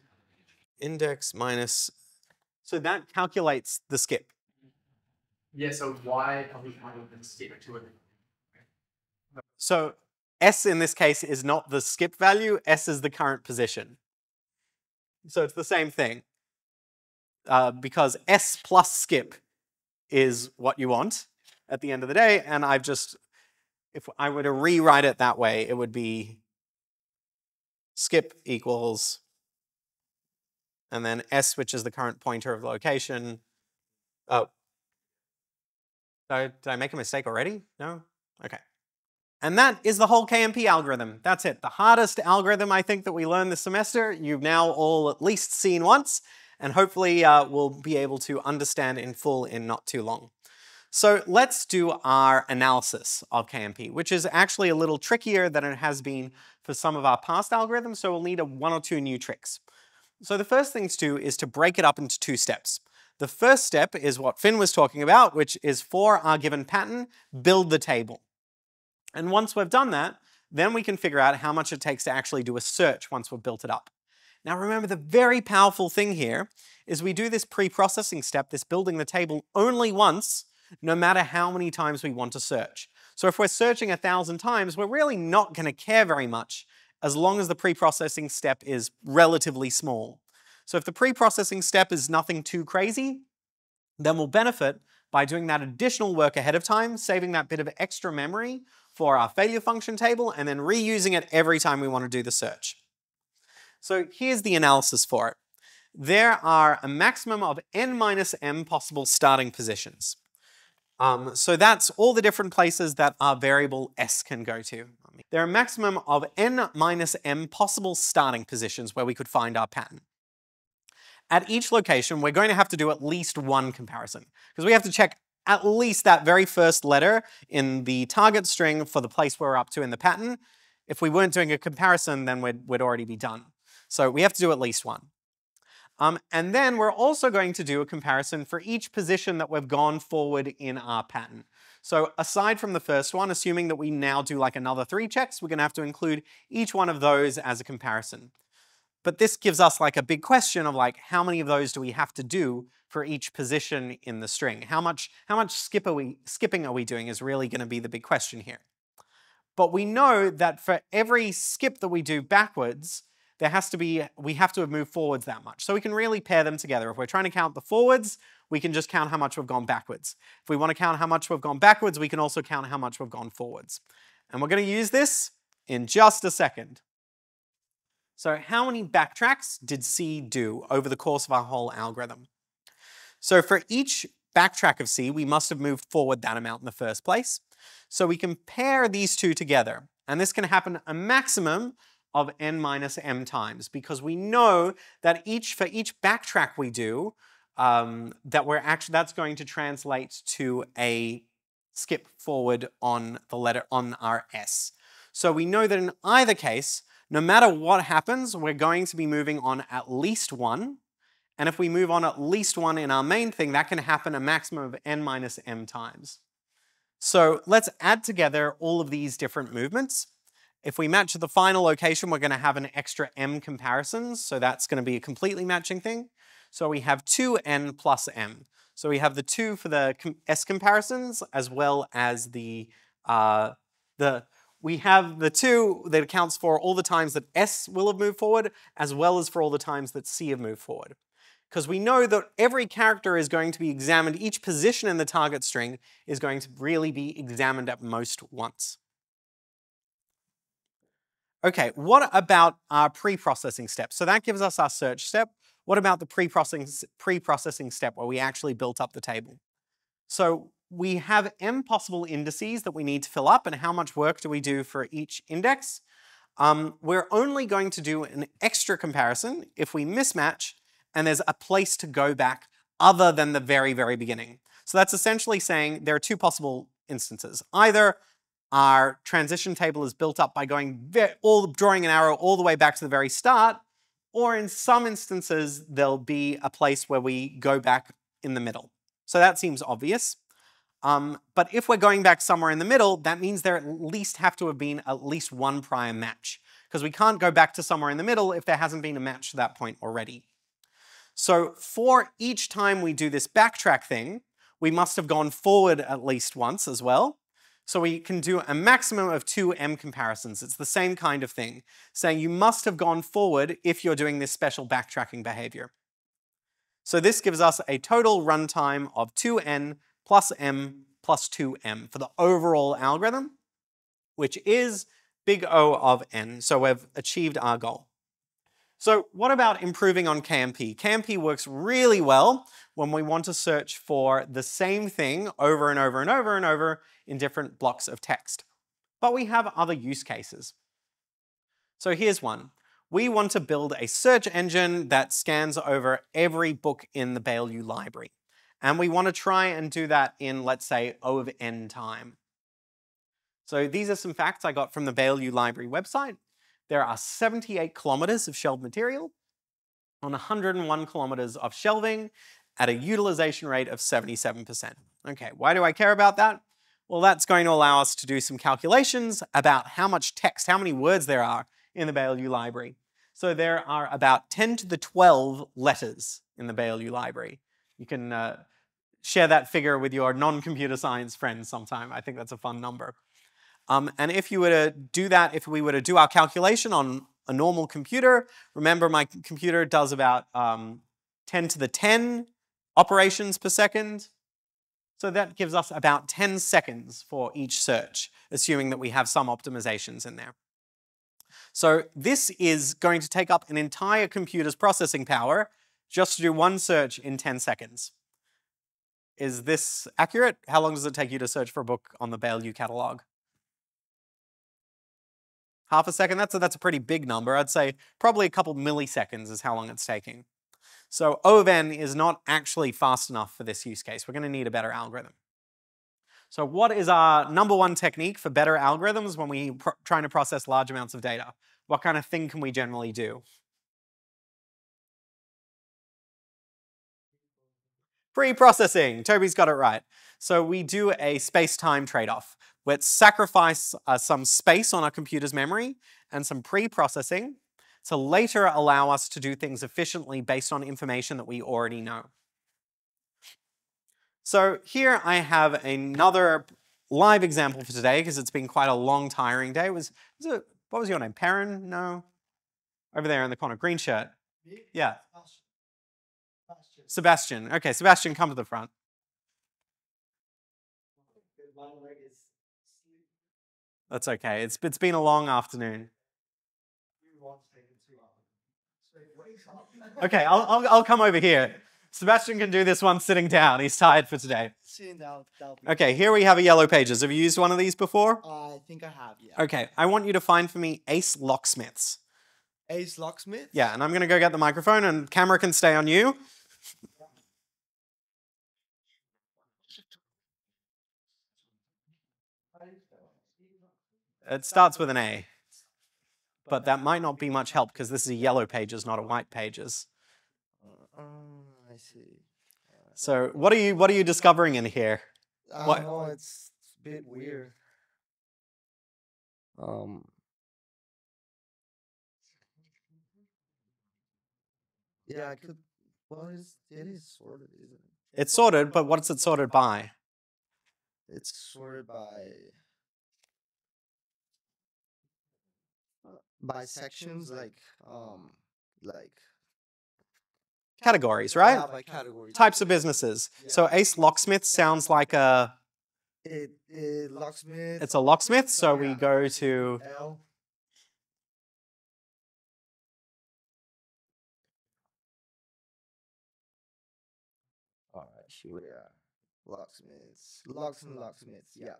Index minus. So that calculates the skip.
Yeah, so why are we kind of skip to it?
So S in this case is not the skip value, S is the current position. So it's the same thing. Uh, because S plus skip is what you want at the end of the day, and I've just, if I were to rewrite it that way, it would be skip equals, and then S, which is the current pointer of location, oh, did I make a mistake already? No? Okay. And that is the whole KMP algorithm. That's it. The hardest algorithm I think that we learned this semester, you've now all at least seen once, and hopefully uh, we'll be able to understand in full in not too long. So let's do our analysis of KMP, which is actually a little trickier than it has been for some of our past algorithms, so we'll need a one or two new tricks. So the first thing to do is to break it up into two steps. The first step is what Finn was talking about, which is for our given pattern, build the table. And once we've done that, then we can figure out how much it takes to actually do a search once we've built it up. Now remember, the very powerful thing here is we do this pre-processing step, this building the table, only once, no matter how many times we want to search. So if we're searching a thousand times, we're really not going to care very much as long as the pre-processing step is relatively small. So if the pre-processing step is nothing too crazy, then we'll benefit by doing that additional work ahead of time, saving that bit of extra memory for our failure function table, and then reusing it every time we want to do the search. So here's the analysis for it. There are a maximum of n minus m possible starting positions. Um, so that's all the different places that our variable s can go to. There are a maximum of n minus m possible starting positions where we could find our pattern. At each location, we're going to have to do at least one comparison because we have to check at least that very first letter in the target string for the place we're up to in the pattern. If we weren't doing a comparison, then we'd, we'd already be done. So we have to do at least one. Um, and then we're also going to do a comparison for each position that we've gone forward in our pattern. So aside from the first one, assuming that we now do like another three checks, we're going to have to include each one of those as a comparison. But this gives us like a big question of like, how many of those do we have to do for each position in the string? How much, how much skip are we, skipping are we doing is really going to be the big question here. But we know that for every skip that we do backwards, there has to be, we have to have moved forwards that much. So we can really pair them together. If we're trying to count the forwards, we can just count how much we've gone backwards. If we want to count how much we've gone backwards, we can also count how much we've gone forwards. And we're going to use this in just a second. So how many backtracks did C do over the course of our whole algorithm? So for each backtrack of C, we must have moved forward that amount in the first place. So we can pair these two together. And this can happen a maximum of n minus m times because we know that each for each backtrack we do, um, that we're actually that's going to translate to a skip forward on the letter on our s. So we know that in either case, no matter what happens, we're going to be moving on at least one. And if we move on at least one in our main thing, that can happen a maximum of n minus m times. So let's add together all of these different movements. If we match the final location, we're going to have an extra m comparisons. So that's going to be a completely matching thing. So we have 2n plus m. So we have the 2 for the s comparisons as well as the, uh, the we have the 2 that accounts for all the times that s will have moved forward as well as for all the times that c have moved forward. Because we know that every character is going to be examined, each position in the target string is going to really be examined at most once. Okay, what about our pre-processing step? So that gives us our search step. What about the pre-processing pre -processing step where we actually built up the table? So we have m possible indices that we need to fill up and how much work do we do for each index? Um, we're only going to do an extra comparison if we mismatch and there's a place to go back other than the very, very beginning. So that's essentially saying there are two possible instances. Either our transition table is built up by going all drawing an arrow all the way back to the very start, or in some instances, there'll be a place where we go back in the middle. So that seems obvious. Um, but if we're going back somewhere in the middle, that means there at least have to have been at least one prior match, because we can't go back to somewhere in the middle if there hasn't been a match to that point already. So for each time we do this backtrack thing, we must have gone forward at least once as well. So we can do a maximum of two M comparisons. It's the same kind of thing, saying you must have gone forward if you're doing this special backtracking behavior. So this gives us a total runtime of 2n plus m plus 2m for the overall algorithm, which is big O of n. So we've achieved our goal. So what about improving on KMP? KMP works really well when we want to search for the same thing over and over and over and over in different blocks of text. But we have other use cases. So here's one. We want to build a search engine that scans over every book in the Baillieu library. And we want to try and do that in, let's say, O of n time. So these are some facts I got from the Baillieu library website. There are 78 kilometers of shelved material on 101 kilometers of shelving at a utilization rate of 77%. Okay, why do I care about that? Well, that's going to allow us to do some calculations about how much text, how many words there are in the Baillieu library. So there are about 10 to the 12 letters in the Baillieu library. You can uh, share that figure with your non-computer science friends sometime. I think that's a fun number. Um, and if you were to do that, if we were to do our calculation on a normal computer, remember my computer does about um, 10 to the 10 operations per second. So that gives us about 10 seconds for each search, assuming that we have some optimizations in there. So this is going to take up an entire computer's processing power just to do one search in 10 seconds. Is this accurate? How long does it take you to search for a book on the Baillieu catalog? Half a second? That's a, that's a pretty big number. I'd say probably a couple milliseconds is how long it's taking. So O of n is not actually fast enough for this use case. We're going to need a better algorithm. So what is our number one technique for better algorithms when we are trying to process large amounts of data? What kind of thing can we generally do? Pre-processing. Toby's got it right. So we do a space-time trade-off. Let's sacrifice uh, some space on our computer's memory and some pre-processing to later allow us to do things efficiently based on information that we already know. So here I have another live example for today because it's been quite a long, tiring day. It was, was it, what was your name? Perrin? No? Over there in the corner, green shirt. Yeah. Sebastian. Okay, Sebastian, come to the front. That's okay. It's it's been a long afternoon. Okay, I'll, I'll, I'll come over here. Sebastian can do this one sitting down. He's tired for today.
Sitting down.
Okay, here we have a yellow pages. Have you used one of these before?
I think I have, yeah.
Okay, I want you to find for me Ace Locksmiths.
Ace Locksmith?
Yeah, and I'm going to go get the microphone and camera can stay on you. It starts with an A. But that might not be much help because this is a yellow pages, not a white pages.
Uh, I see.
So what are you what are you discovering in here?
I
What-
don't know, it's a bit weird. Um. Yeah, I could. Well, it's, it is sorted, isn't it?
It's sorted, but what's it sorted by?
It's sorted by. uh, By sections, like um, like
Categories, right?
Yeah, by categories.
Types of businesses. So Ace Locksmith sounds like a
It, it locksmith.
it's a locksmith, so we go to
L. Alright, here we are. Locksmiths. Locks and locksmiths, yeah.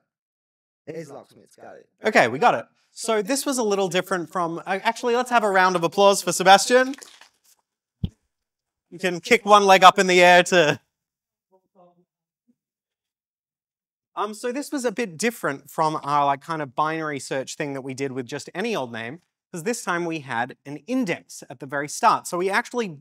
Ace locksmiths, got it.
Okay, we got it. So this was a little different from. uh, Actually, let's have a round of applause for Sebastian. You can kick one leg up in the air to. Um, so this was a bit different from our like kind of binary search thing that we did with just any old name, because this time we had an index at the very start. So we actually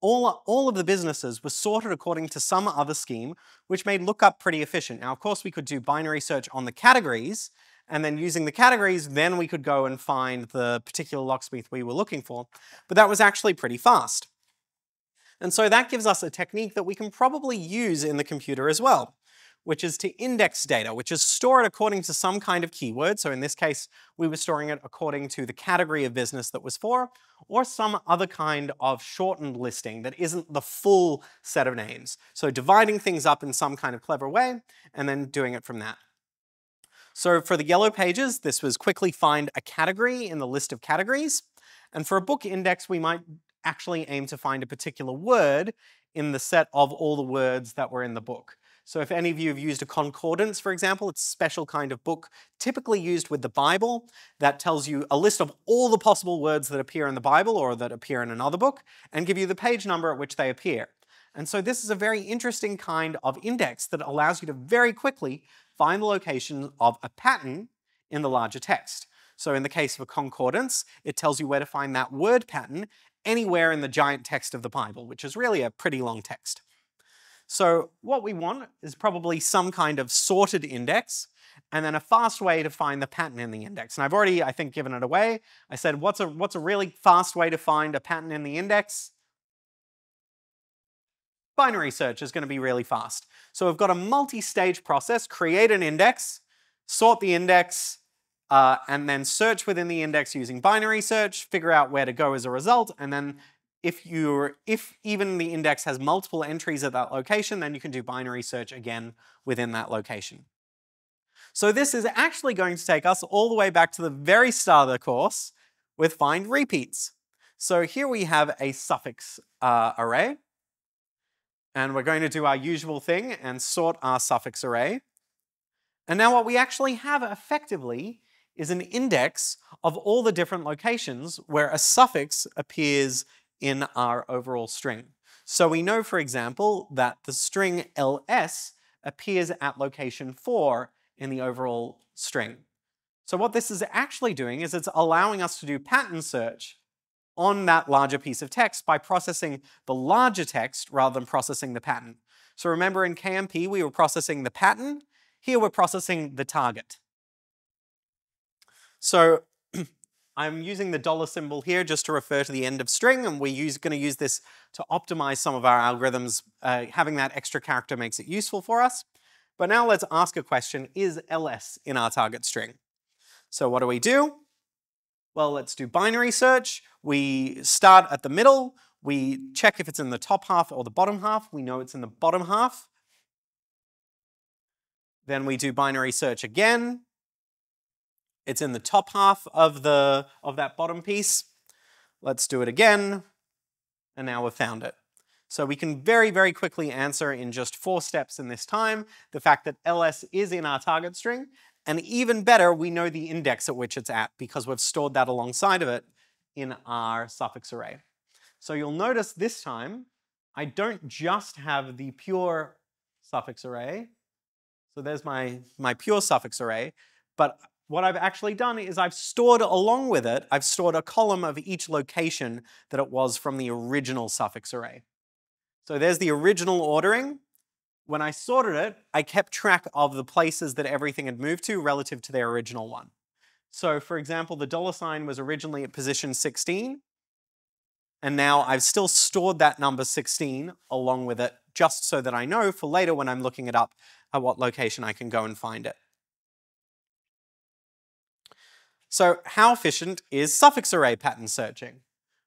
all, all of the businesses were sorted according to some other scheme, which made lookup pretty efficient. Now, of course, we could do binary search on the categories, and then using the categories, then we could go and find the particular locksmith we were looking for. But that was actually pretty fast. And so that gives us a technique that we can probably use in the computer as well, which is to index data, which is store it according to some kind of keyword. So in this case, we were storing it according to the category of business that was for, or some other kind of shortened listing that isn't the full set of names. So dividing things up in some kind of clever way, and then doing it from that. So for the yellow pages, this was quickly find a category in the list of categories. And for a book index, we might actually aim to find a particular word in the set of all the words that were in the book. So if any of you have used a concordance, for example, it's a special kind of book typically used with the Bible that tells you a list of all the possible words that appear in the Bible or that appear in another book and give you the page number at which they appear. And so this is a very interesting kind of index that allows you to very quickly find the location of a pattern in the larger text. So in the case of a concordance, it tells you where to find that word pattern anywhere in the giant text of the Bible, which is really a pretty long text. So what we want is probably some kind of sorted index and then a fast way to find the pattern in the index. And I've already, I think, given it away. I said, what's a, what's a really fast way to find a pattern in the index? Binary search is going to be really fast. So we've got a multi-stage process, create an index, sort the index, uh, and then search within the index using binary search, figure out where to go as a result, and then if you're if even the index has multiple entries at that location, then you can do binary search again within that location. So this is actually going to take us all the way back to the very start of the course with find repeats. So here we have a suffix uh, array. And we're going to do our usual thing and sort our suffix array. And now what we actually have effectively is an index of all the different locations where a suffix appears in our overall string. So we know, for example, that the string ls appears at location 4 in the overall string. So what this is actually doing is it's allowing us to do pattern search on that larger piece of text by processing the larger text rather than processing the pattern. So remember in KMP we were processing the pattern, here we're processing the target. So I'm using the dollar symbol here just to refer to the end of string, and we're going to use this to optimize some of our algorithms. Uh, having that extra character makes it useful for us. But now let's ask a question, is ls in our target string? So what do we do? Well, let's do binary search. We start at the middle. We check if it's in the top half or the bottom half. We know it's in the bottom half. Then we do binary search again. It's in the top half of, the, of that bottom piece. Let's do it again. And now we've found it. So we can very, very quickly answer in just four steps in this time the fact that ls is in our target string. And even better, we know the index at which it's at because we've stored that alongside of it in our suffix array. So you'll notice this time, I don't just have the pure suffix array. So there's my, my pure suffix array, but what I've actually done is I've stored along with it, I've stored a column of each location that it was from the original suffix array. So there's the original ordering. When I sorted it, I kept track of the places that everything had moved to relative to their original one. So for example, the dollar sign was originally at position 16, and now I've still stored that number 16 along with it, just so that I know for later when I'm looking it up at what location I can go and find it. So how efficient is suffix array pattern searching?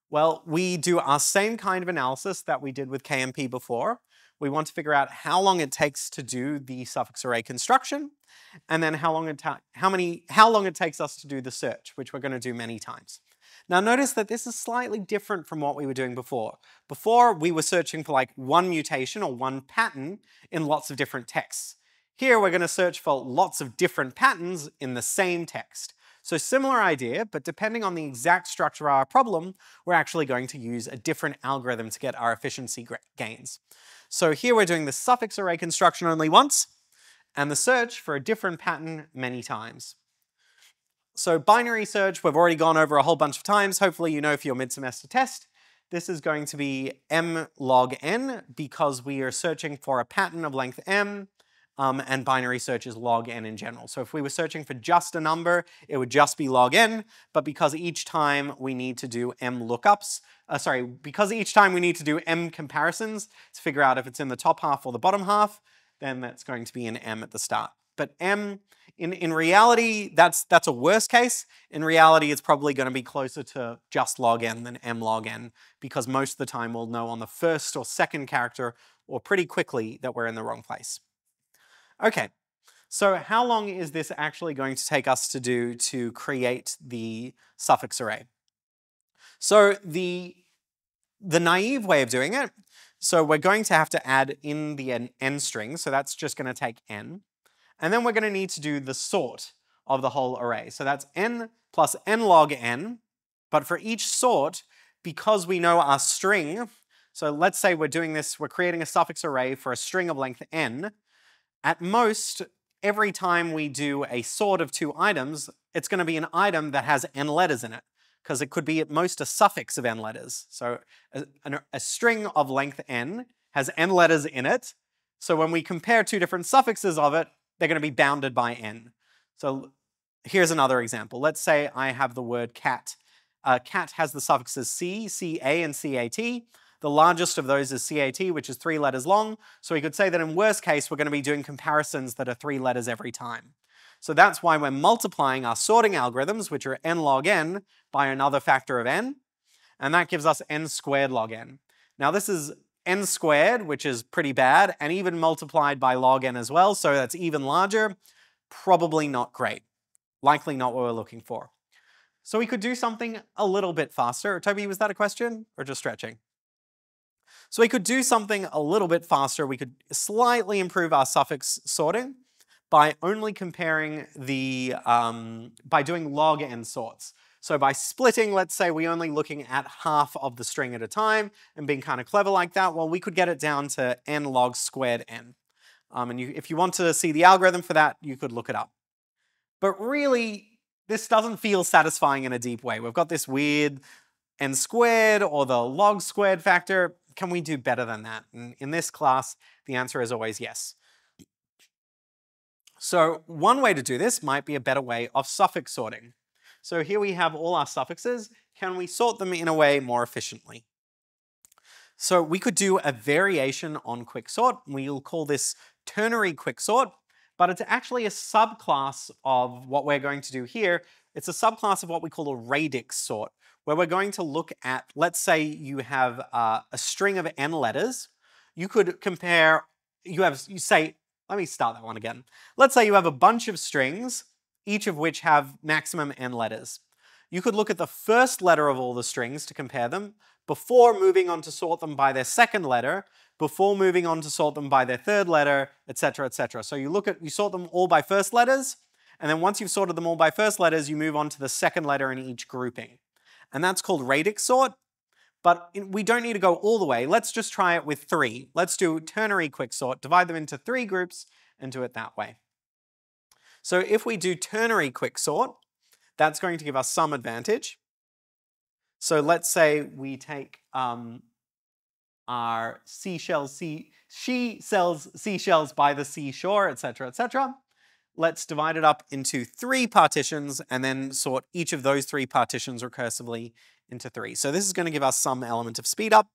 Well, we do our same kind of analysis that we did with KMP before. We want to figure out how long it takes to do the suffix array construction, and then how long it, how many, how long it takes us to do the search, which we're going to do many times. Now notice that this is slightly different from what we were doing before. Before, we were searching for like one mutation or one pattern in lots of different texts. Here, we're going to search for lots of different patterns in the same text. So similar idea, but depending on the exact structure of our problem, we're actually going to use a different algorithm to get our efficiency gains. So here we're doing the suffix array construction only once, and the search for a different pattern many times. So binary search, we've already gone over a whole bunch of times. Hopefully you know for your mid-semester test. This is going to be m log n because we are searching for a pattern of length m um, and binary search is log n in general. So if we were searching for just a number, it would just be log n, but because each time we need to do m lookups, uh, sorry, because each time we need to do m comparisons to figure out if it's in the top half or the bottom half, then that's going to be an m at the start. But m, in, in reality, that's, that's a worst case. In reality, it's probably going to be closer to just log n than m log n, because most of the time we'll know on the first or second character or pretty quickly that we're in the wrong place. Okay, so how long is this actually going to take us to do to create the suffix array? So the, the naive way of doing it, so we're going to have to add in the n, n string, so that's just going to take n. And then we're going to need to do the sort of the whole array. So that's n plus n log n, but for each sort, because we know our string, so let's say we're doing this, we're creating a suffix array for a string of length n, at most, every time we do a sort of two items, it's going to be an item that has n letters in it, because it could be at most a suffix of n letters. So a, a, string of length n has n letters in it. So when we compare two different suffixes of it, they're going to be bounded by n. So here's another example. Let's say I have the word cat. Uh, cat has the suffixes c, ca, and cat. The largest of those is CAT, which is three letters long. So we could say that in worst case, we're going to be doing comparisons that are three letters every time. So that's why we're multiplying our sorting algorithms, which are n log n, by another factor of n. and that gives us n squared log n. Now this is n squared, which is pretty bad, and even multiplied by log n as well, so that's even larger. Probably not great. Likely not what we're looking for. So we could do something a little bit faster. Toby, was that a question or just stretching? So we could do something a little bit faster. We could slightly improve our suffix sorting by only comparing the, um, by doing log n sorts. So by splitting, let's say we're only looking at half of the string at a time and being kind of clever like that, well, we could get it down to n log squared n. Um, and you, if you want to see the algorithm for that, you could look it up. But really, this doesn't feel satisfying in a deep way. We've got this weird n squared or the log squared factor. Can we do better than that? And in this class, the answer is always yes. So one way to do this might be a better way of suffix sorting. So here we have all our suffixes. Can we sort them in a way more efficiently? So we could do a variation on quicksort. We'll call this ternary quicksort, but it's actually a subclass of what we're going to do here. It's a subclass of what we call a radix sort, where we're going to look at, let's say you have uh, a string of n letters. You could compare, you have, you say, let me start that one again. Let's say you have a bunch of strings each of which have maximum n letters. You could look at the first letter of all the strings to compare them before moving on to sort them by their second letter, before moving on to sort them by their third letter, etc., etc. So you look at, you sort them all by first letters, and then once you've sorted them all by first letters, you move on to the second letter in each grouping. And that's called radix sort, but we don't need to go all the way. Let's just try it with three. Let's do ternary quicksort, divide them into three groups, and do it that way. So if we do ternary quicksort, that's going to give us some advantage. So let's say we take um, our seashells, sea, she sells seashells by the seashore, etc., etc. Let's divide it up into three partitions and then sort each of those three partitions recursively into three. So this is going to give us some element of speed up.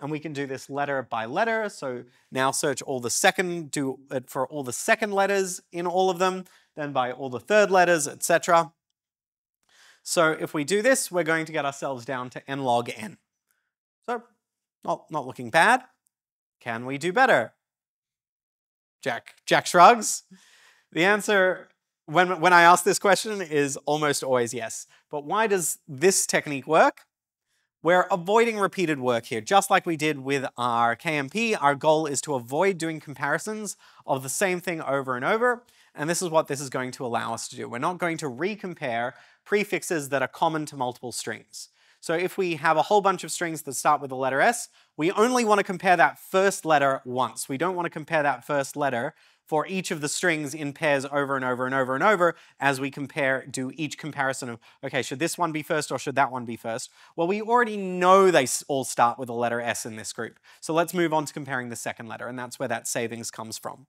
And we can do this letter by letter. So now search all the second, do it for all the second letters in all of them, then by all the third letters, etc. So if we do this, we're going to get ourselves down to n log n. So not, not looking bad. Can we do better? Jack, Jack shrugs. The answer when, when I ask this question is almost always yes. But why does this technique work? We're avoiding repeated work here. Just like we did with our KMP, our goal is to avoid doing comparisons of the same thing over and over. And this is what this is going to allow us to do. We're not going to recompare prefixes that are common to multiple strings. So if we have a whole bunch of strings that start with the letter S, we only want to compare that first letter once. We don't want to compare that first letter for each of the strings in pairs over and over and over and over as we compare, do each comparison of, okay, should this one be first or should that one be first? Well, we already know they all start with the letter S in this group. So let's move on to comparing the second letter, and that's where that savings comes from.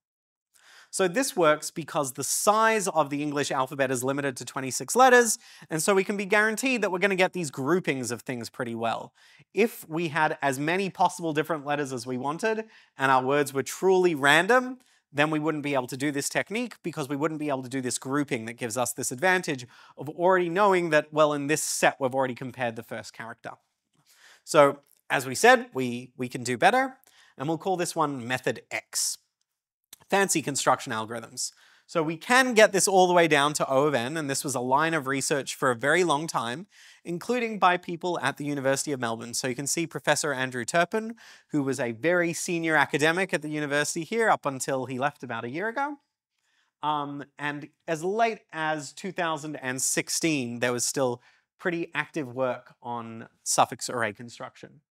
So this works because the size of the English alphabet is limited to 26 letters, and so we can be guaranteed that we're going to get these groupings of things pretty well. If we had as many possible different letters as we wanted, and our words were truly random, then we wouldn't be able to do this technique because we wouldn't be able to do this grouping that gives us this advantage of already knowing that, well, in this set, we've already compared the first character. So as we said, we, we can do better, and we'll call this one method X. Fancy construction algorithms. So we can get this all the way down to O of n, and this was a line of research for a very long time, including by people at the University of Melbourne. So you can see Professor Andrew Turpin, who was a very senior academic at the university here up until he left about a year ago. Um, and as late as 2016, there was still pretty active work on suffix array construction.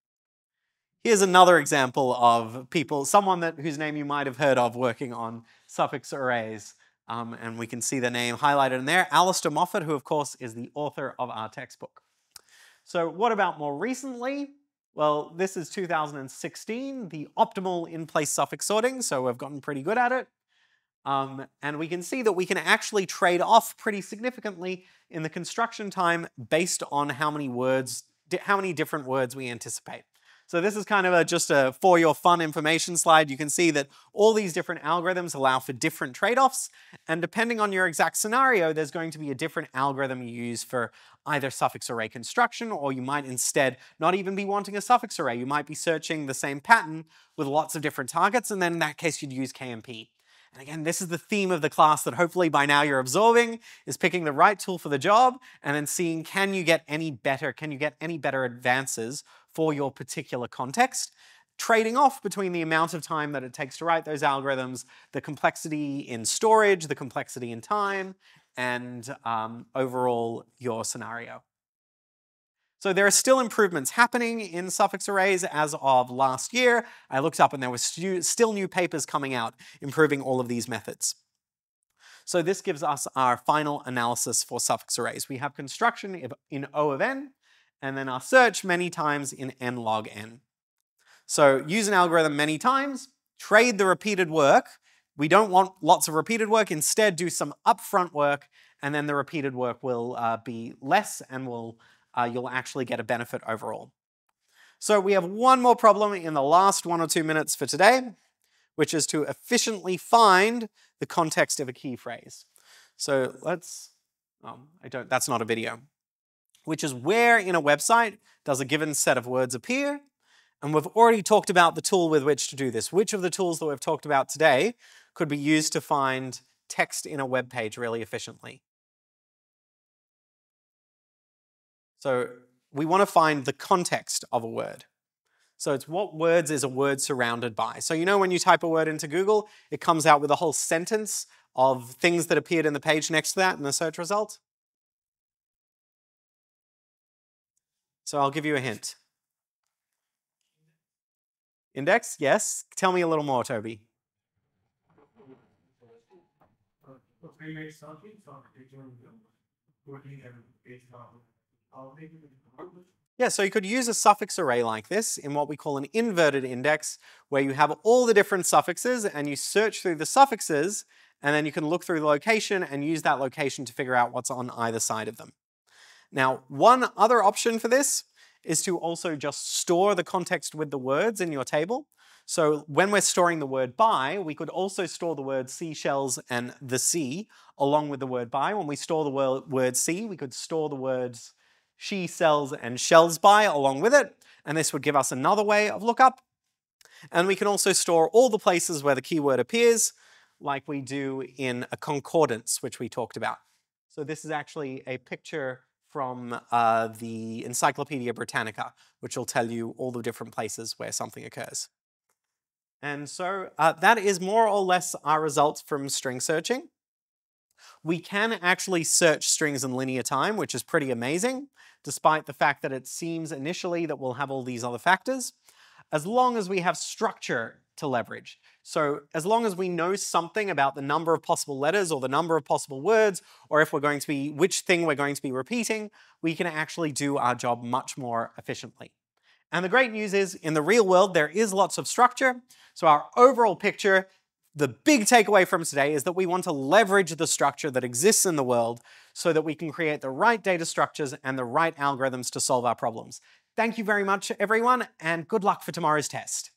Here's another example of people, someone that whose name you might have heard of working on suffix arrays. Um, and we can see the name highlighted in there, Alistair Moffat, who of course is the author of our textbook. So what about more recently? Well, this is 2016, the optimal in-place suffix sorting, so we've gotten pretty good at it. Um, and we can see that we can actually trade off pretty significantly in the construction time based on how many words, how many different words we anticipate. So this is kind of a, just a for your fun information slide. You can see that all these different algorithms allow for different trade-offs. And depending on your exact scenario, there's going to be a different algorithm you use for either suffix array construction, or you might instead not even be wanting a suffix array. You might be searching the same pattern with lots of different targets, and then in that case, you'd use KMP. And again, this is the theme of the class that hopefully by now you're absorbing, is picking the right tool for the job, and then seeing can you get any better, can you get any better advances for your particular context, trading off between the amount of time that it takes to write those algorithms, the complexity in storage, the complexity in time, and um, overall your scenario. So there are still improvements happening in suffix arrays as of last year. I looked up and there were still new papers coming out improving all of these methods. So this gives us our final analysis for suffix arrays. We have construction in O of n, and then our search many times in n log n. So use an algorithm many times, trade the repeated work. We don't want lots of repeated work, instead do some upfront work, and then the repeated work will uh, be less and will uh, you'll actually get a benefit overall. So we have one more problem in the last one or two minutes for today, which is to efficiently find the context of a key phrase. So let's, oh, I don't, that's not a video, which is where in a website does a given set of words appear? And we've already talked about the tool with which to do this. Which of the tools that we've talked about today could be used to find text in a web page really efficiently? So we want to find the context of a word. So it's what words is a word surrounded by. So you know when you type a word into Google, it comes out with a whole sentence of things that appeared in the page next to that in the search result? So I'll give you a hint. Index, yes. Tell me a little more, Toby. Yeah, so you could use a suffix array like this in what we call an inverted index, where you have all the different suffixes and you search through the suffixes, and then you can look through the location and use that location to figure out what's on either side of them. Now, one other option for this is to also just store the context with the words in your table. So when we're storing the word by, we could also store the word seashells and the sea along with the word by. When we store the word sea, we could store the words she sells and shells by along with it. And this would give us another way of lookup. And we can also store all the places where the keyword appears, like we do in a concordance, which we talked about. So this is actually a picture from uh, the Encyclopedia Britannica, which will tell you all the different places where something occurs. And so uh, that is more or less our results from string searching. We can actually search strings in linear time, which is pretty amazing, despite the fact that it seems initially that we'll have all these other factors, as long as we have structure to leverage. So as long as we know something about the number of possible letters or the number of possible words, or if we're going to be, which thing we're going to be repeating, we can actually do our job much more efficiently. And the great news is, in the real world, there is lots of structure. So our overall picture the big takeaway from today is that we want to leverage the structure that exists in the world so that we can create the right data structures and the right algorithms to solve our problems. Thank you very much, everyone, and good luck for tomorrow's test.